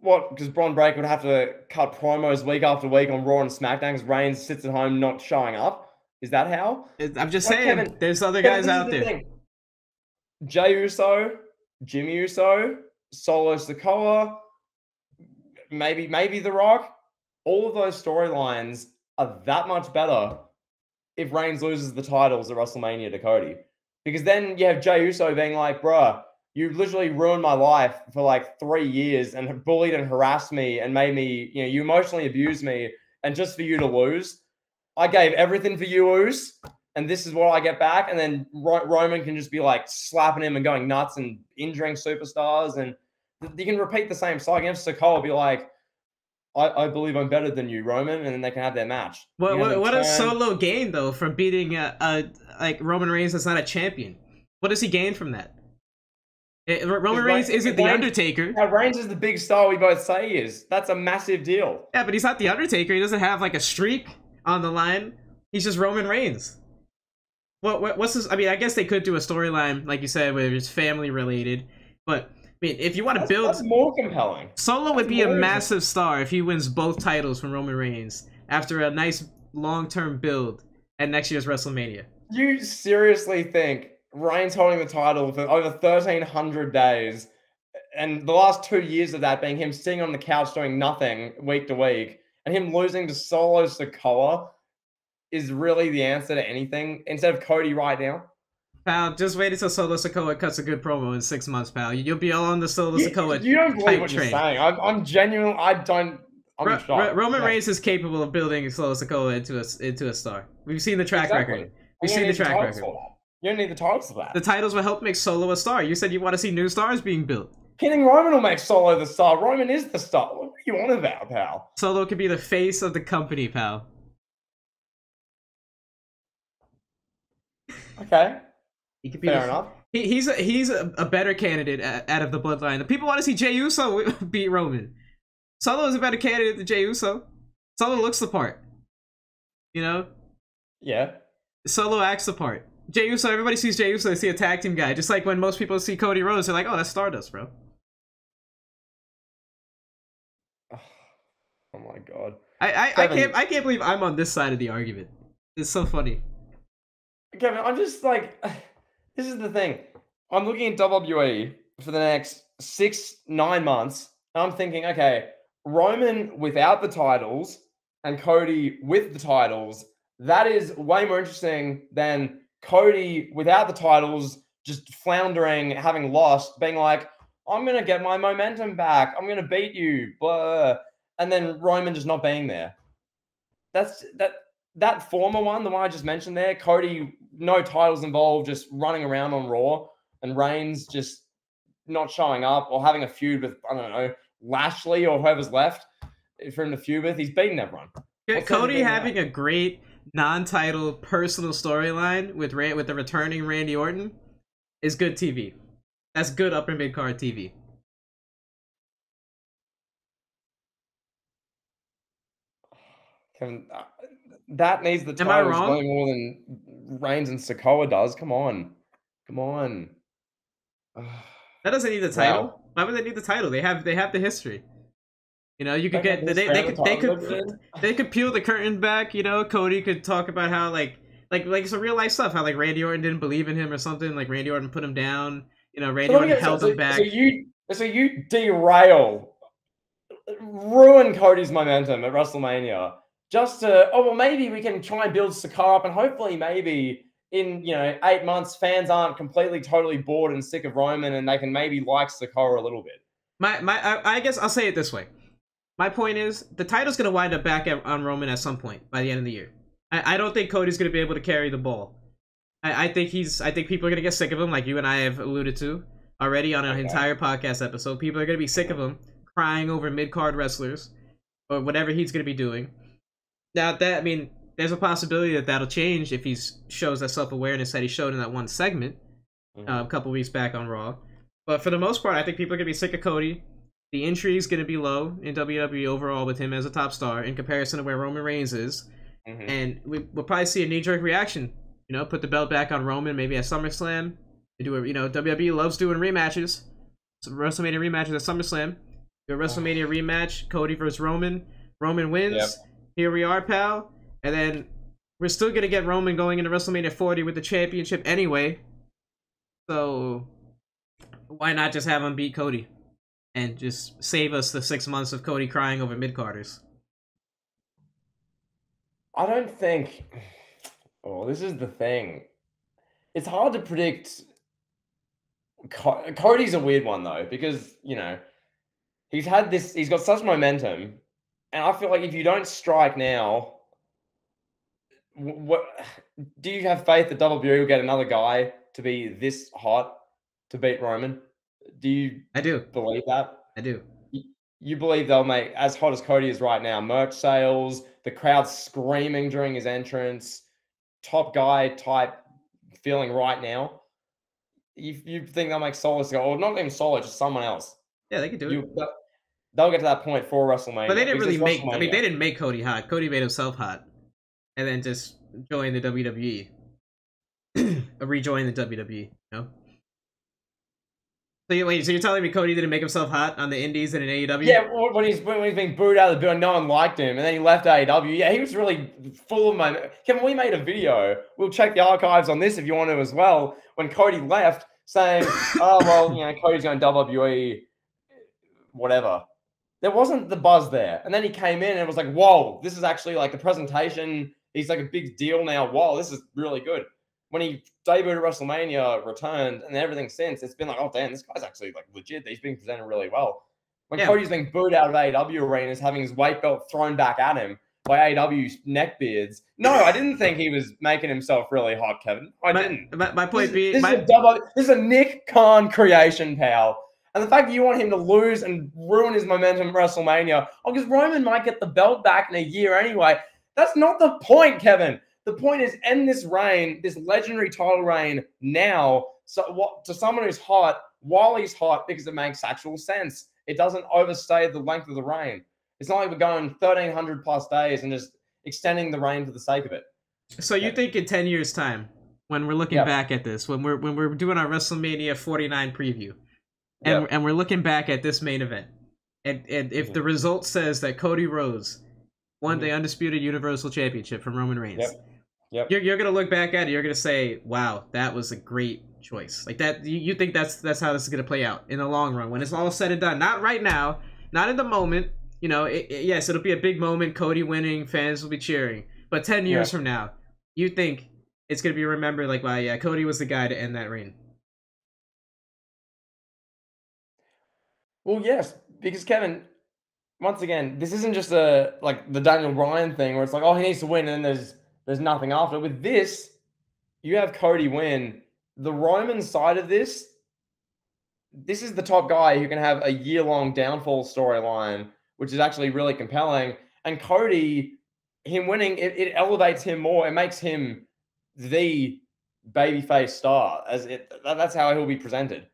What? Because Bron Breakker would have to cut promos week after week on Raw and SmackDown because Reigns sits at home not showing up. Is that how? I'm just Like saying, Kevin- there's other Kevin, guys out the there. thing. Jey Uso, Jimmy Uso, Solo Sikoa, maybe maybe The Rock. All of those storylines are that much better if Reigns loses the titles at WrestleMania to Cody. Because then you have Jey Uso being like, bruh, you literally ruined my life for like three years and bullied and harassed me and made me, you know, you emotionally abused me. And just for you to lose, I gave everything for you, Uso and this is what I get back. And then Ro- Roman can just be like slapping him and going nuts and injuring superstars. And you can repeat the same cycle. Against Sikoa, be like, I, I believe I'm better than you, Roman, and then they can have their match. What, You what, what does turn- Solo gain though from beating a, a like Roman Reigns that's not a champion? What does he gain from that? Eh, Roman Reigns isn't the Reigns- Undertaker. Now, Reigns is the big star we both say he is. That's a massive deal. Yeah, but he's not the Undertaker. He doesn't have like a streak on the line. He's just Roman Reigns. What, what what's this? I mean, I guess they could do a storyline like you said, where it's family related. But I mean, if you want to That's, build, that's more compelling. Solo would that's be a massive star if he wins both titles from Roman Reigns after a nice long term build at next year's WrestleMania. You seriously think Reigns holding the title for over 1,300 days, and the last two years of that being him sitting on the couch doing nothing week to week, and him losing to Solo Sikoa is really the answer to anything instead of Cody right now? Pal, just wait until Solo Sikoa cuts a good promo in six months, pal. You'll be all on the Solo You, Sikoa. you don't believe what you're saying. I'm, I'm genuine. I don't. I'm Ro- shocked. Ro- Roman Yeah, Reigns is capable of building Solo Sikoa into a into a star. We've seen the track exactly. record. We've seen the track titles record. You don't need the titles for that. The titles will help make Solo a star. You said you want to see new stars being built. Pinning Roman will make Solo the star. Roman is the star. What are you on about, pal? Solo could be the face of the company, pal. Okay, He could be fair enough. He, he's a, he's a, a better candidate out of the bloodline. The people want to see Jey Uso beat Roman. Solo is a better candidate than Jey Uso. Solo looks the part. You know, Yeah. Solo acts the part. Jey Uso, everybody sees Jey Uso, they see a tag team guy. Just like when most people see Cody Rhodes, they're like, "Oh, that's Stardust, bro." Oh my god. I I, I can't I can't believe I'm on this side of the argument. It's so funny. Kevin, I'm just like, this is the thing. I'm looking at WWE for the next six, nine months, I'm thinking, okay, Roman without the titles and Cody with the titles, that is way more interesting than Cody without the titles, just floundering, having lost, being like, I'm gonna get my momentum back. I'm gonna beat you, blah. And then Roman just not being there. That's that that former one, the one I just mentioned there, Cody, no titles involved, just running around on Raw, and Reigns just not showing up or having a feud with I don't know Lashley or whoever's left for him to feud with. He's beaten everyone. What's Cody having now? a great non-title personal storyline with Ran- with the returning Randy Orton is good TV. That's good upper mid card TV. Kevin, uh, that needs the titles way more than Reigns and Sikoa does. Come on, come on. That doesn't need the Wow. title. Why would they need the title? They have they have the history. You know, you could get they, this they, could they could they could peel the curtain back. You know, Cody could talk about how like like like some real life stuff. How like Randy Orton didn't believe in him or something. Like Randy Orton put him down. You know, Randy So Orton held so, him back. So you, so you derail, uh, ruin Cody's momentum at WrestleMania just to, oh well, maybe we can try and build Sikoa up, and hopefully, maybe in you know eight months, fans aren't completely totally bored and sick of Roman, and they can maybe like Sikoa a little bit. My my I, I guess I'll say it this way. My point is the title's gonna wind up back at, on Roman at some point by the end of the year. I, I don't think Cody's gonna be able to carry the ball. I, I think he's I think people are gonna get sick of him, like you and I have alluded to already on an Okay. entire podcast episode. People are gonna be sick of him crying over mid card wrestlers or whatever he's gonna be doing. Now that I mean, there's a possibility that that'll change if he shows that self awareness that he showed in that one segment Mhm. uh, a couple weeks back on Raw. But for the most part, I think people are gonna be sick of Cody. The intrigue's gonna be low in WWE overall with him as a top star in comparison to where Roman Reigns is, Mhm. and we, we'll probably see a knee jerk reaction. You know, put the belt back on Roman maybe at SummerSlam. They do a, you know WWE loves doing rematches, so WrestleMania rematches at SummerSlam. Do a WrestleMania rematch, Cody versus Roman. Roman wins. Yep. Here we are, pal. And then we're still gonna get Roman going into WrestleMania 40 with the championship anyway. So why not just have him beat Cody and just save us the six months of Cody crying over mid carders? I don't think. Oh, this is the thing. It's hard to predict. Cody's a weird one though because you know he's had this. He's got such momentum, and I feel like if you don't strike now, what do you have faith that WWE will get another guy to be this hot to beat Roman? Do you I do. believe that? I do. you believe they'll make as hot as Cody is right now, merch sales, the crowd screaming during his entrance, top guy type feeling right now. You, you think they'll make Solo go, or not even Solo, just someone else. Yeah, they could do it. You, they'll- get to that point for WrestleMania. But they didn't really make. I mean, they didn't make Cody hot. Cody made himself hot, and then just joined the WWE, rejoin the WWE. You know. So you, wait, so you're telling me Cody didn't make himself hot on the Indies and in AEW? Yeah, when when he's when he's being booed out of the building, no one liked him, and then he left AEW. Yeah, he was really full of my. Kevin, we made a video. We'll check the archives on this if you want to as well. When Cody left, saying, "Oh well, you know, Cody's going WWE, whatever." There wasn't the buzz there, and then he came in and it was like, "Whoa, this is actually like the presentation. He's like a big deal now. Whoa, this is really good." When he debuted at WrestleMania, returned, and everything since, it's been like, "Oh damn, this guy's actually like legit. He's been presented really well." When Yeah. Cody's being booed out of AEW arenas, having his weight belt thrown back at him by AEW neckbeards. No, I didn't think he was making himself really hot, Kevin. I my, didn't. my, my point is- being, this my, is a double, this is a Nick Khan creation, pal. And the fact that you want him to lose and ruin his momentum at WrestleMania, oh, because Roman might get the belt back in a year anyway. That's not the point, Kevin. The point is end this reign, this legendary title reign now. So what to someone who's hot while he's hot because it makes actual sense. It doesn't overstay the length of the reign. It's not like we're going 1300 plus days and just extending the reign for the sake of it. so you yeah. think in ten years' time, when we're looking Yeah. back at this, when we're when we're doing our WrestleMania 49 preview, and and we're looking back at this main event, and and if Mhm. the result says that Cody Rhodes won the undisputed Universal Championship from Roman Reigns, Yep. Yep. you're, you're gonna look back at it, you're gonna say, "Wow, that was a great choice." Like that, you, you think that's that's how this is gonna play out in the long run when it's all said and done. Not right now, not in the moment. You know, it, it- yes, it'll be a big moment. Cody winning, fans will be cheering. But ten years Yeah. from now, you think it's gonna be remembered like, "Wow, yeah, Cody was the guy to end that reign." Well, yes, because Kevin, once again, this isn't just a like the Daniel Bryan thing where it's like, oh, he needs to win, and then there's there's nothing after. With this, you have Cody win. The Roman side of this, this is the top guy who can have a year long downfall storyline, which is actually really compelling. And Cody, him winning, it, it elevates him more. It makes him the babyface star. As it that's how he'll be presented.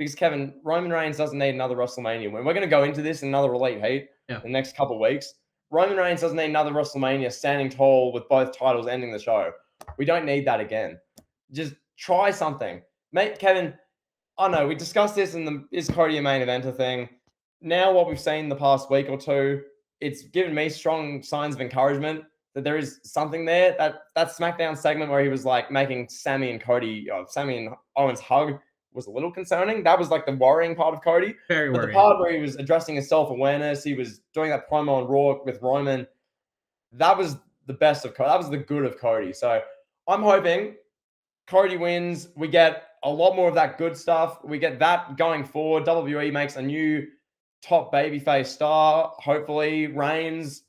Because Kevin Roman Reigns doesn't need another WrestleMania win. We're going to go into this in another Elite Heat Yeah. in the next couple of weeks. Roman Reigns doesn't need another WrestleMania standing tall with both titles ending the show. We don't need that again. Just try something. Mate, Kevin, I know we discussed this in the is Cody a main eventer thing. Now, what we've seen the past week or two, it's given me strong signs of encouragement that there is something there. That that SmackDown segment where he was like making Sami and Cody, uh, Sami and Owens hug was a little concerning. That was like the worrying part of Cody. Very But the part where he was addressing his self awareness, he was doing that promo on Raw with Roman. That was the best of Cody. That was the good of Cody. So I'm hoping Cody wins. We get a lot more of that good stuff. We get that going forward. WWE makes a new top babyface star. Hopefully, Reigns.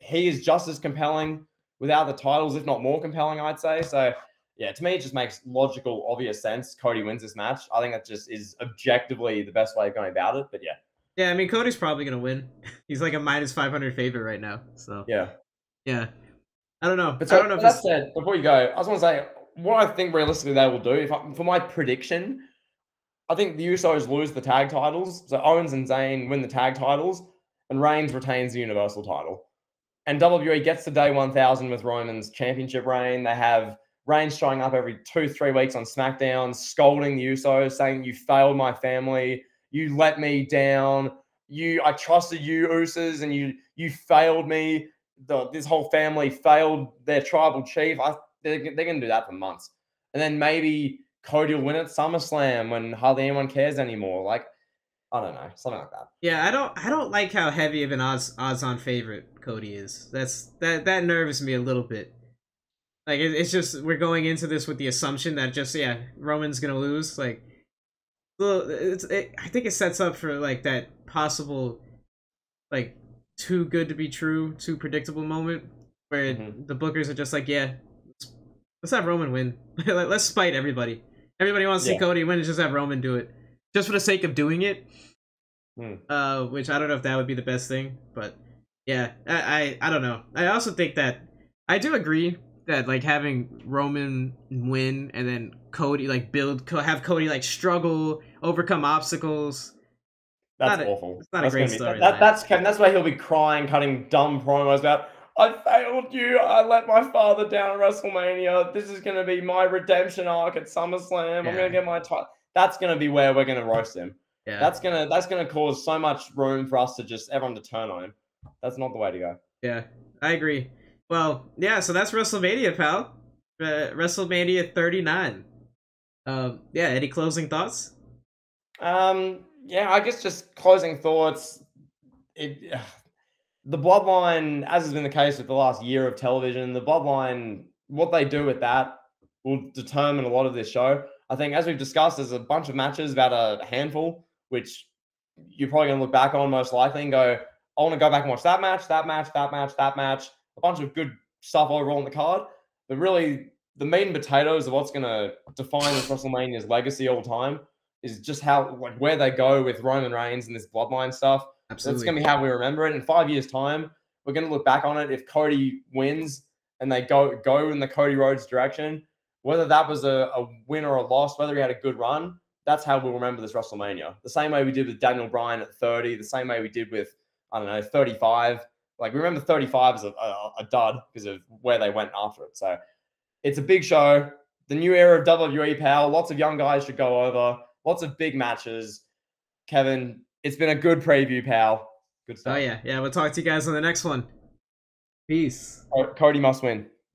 He is just as compelling without the titles, if not more compelling, I'd say. So yeah, to me, it just makes logical, obvious sense. Cody wins this match. I think that just is objectively the best way of going about it. But yeah, Yeah, I mean Cody's probably gonna win. He's like a minus five hundred favorite right now. So yeah. yeah, I don't know. But I don't know if that it's, said, before you go, I just want to say what I think realistically they will do. If I, for my prediction, I think the Usos lose the tag titles. So Owens and Zayn win the tag titles, and Reigns retains the Universal title. And WWE gets to day 1000 with Roman's championship reign. They have Reigns showing up every two, three weeks on SmackDown, scolding the Usos, saying, You failed my family. You let me down. You, I trusted you, Usos, and you, you failed me. The, this whole family failed their tribal chief. I, they're, they're going to do that for months. And then maybe Cody will win at SummerSlam when hardly anyone cares anymore. Like, I don't know, something like that. yeah, I don't I don't like how heavy of an odds odds on favorite Cody is. That's that that nerves me a little bit. Like it, it's just we're going into this with the assumption that just yeah Roman's gonna lose. Like, well, it's it, I think it sets up for like that possible, like too good to be true, too predictable moment where Mhm. the bookers are just like yeah, let's, let's have Roman win. Like, let's spite everybody. Everybody wants to see Cody win. Just have Roman do it, just for the sake of doing it. Hmm. Uh, which I don't know if that would be the best thing, but yeah, I, I I don't know. I also think that I do agree that like having Roman win and then Cody like build have Cody like struggle, overcome obstacles. That's Not a- awful. it's not a that's great gonna be- storyline. That, that's Kevin. That's why he'll be crying, cutting dumb promos about. I failed you. I let my father down at WrestleMania. This is going to be my redemption arc at SummerSlam. I'm going to get my title. That's going to be where we're going to roast him. Yeah, That's gonna that's gonna cause so much room for us to just everyone to turn on him. That's not the way to go. yeah, I agree. Well, yeah, so that's WrestleMania, pal. Uh, WrestleMania 39. Um, yeah, any closing thoughts? Um, yeah, I guess just closing thoughts. It the bloodline, as has been the case with the last year of television, the bloodline, what they do with that will determine a lot of this show. I think, as we've discussed, there's a bunch of matches, about a handful, which you're probably going to look back on most likely and go, I want to go back and watch that match, that match, that match, that match. A bunch of good stuff overall on the card. But really, the meat and potatoes of what's going to define this WrestleMania's legacy all time is just how, like, where they go with Roman Reigns and this bloodline stuff. Absolutely. That's going to be how we remember it. In five years' time, we're going to look back on it. If Cody wins and they go go in the Cody Rhodes direction, whether that was a, a win or a loss, whether he had a good run, that's how we'll remember this WrestleMania. The same way we did with Daniel Bryan at 30, the same way we did with, I don't know, 35. Like, we remember 35 is a, a, a dud because of where they went after it. So it's a big show. The new era of WWE pal. Lots of young guys should go over. Lots of big matches. Kevin, it's been a good preview, pal. Good oh, stuff. Oh yeah, yeah. We'll talk to you guys on the next one. Peace. Cody must win.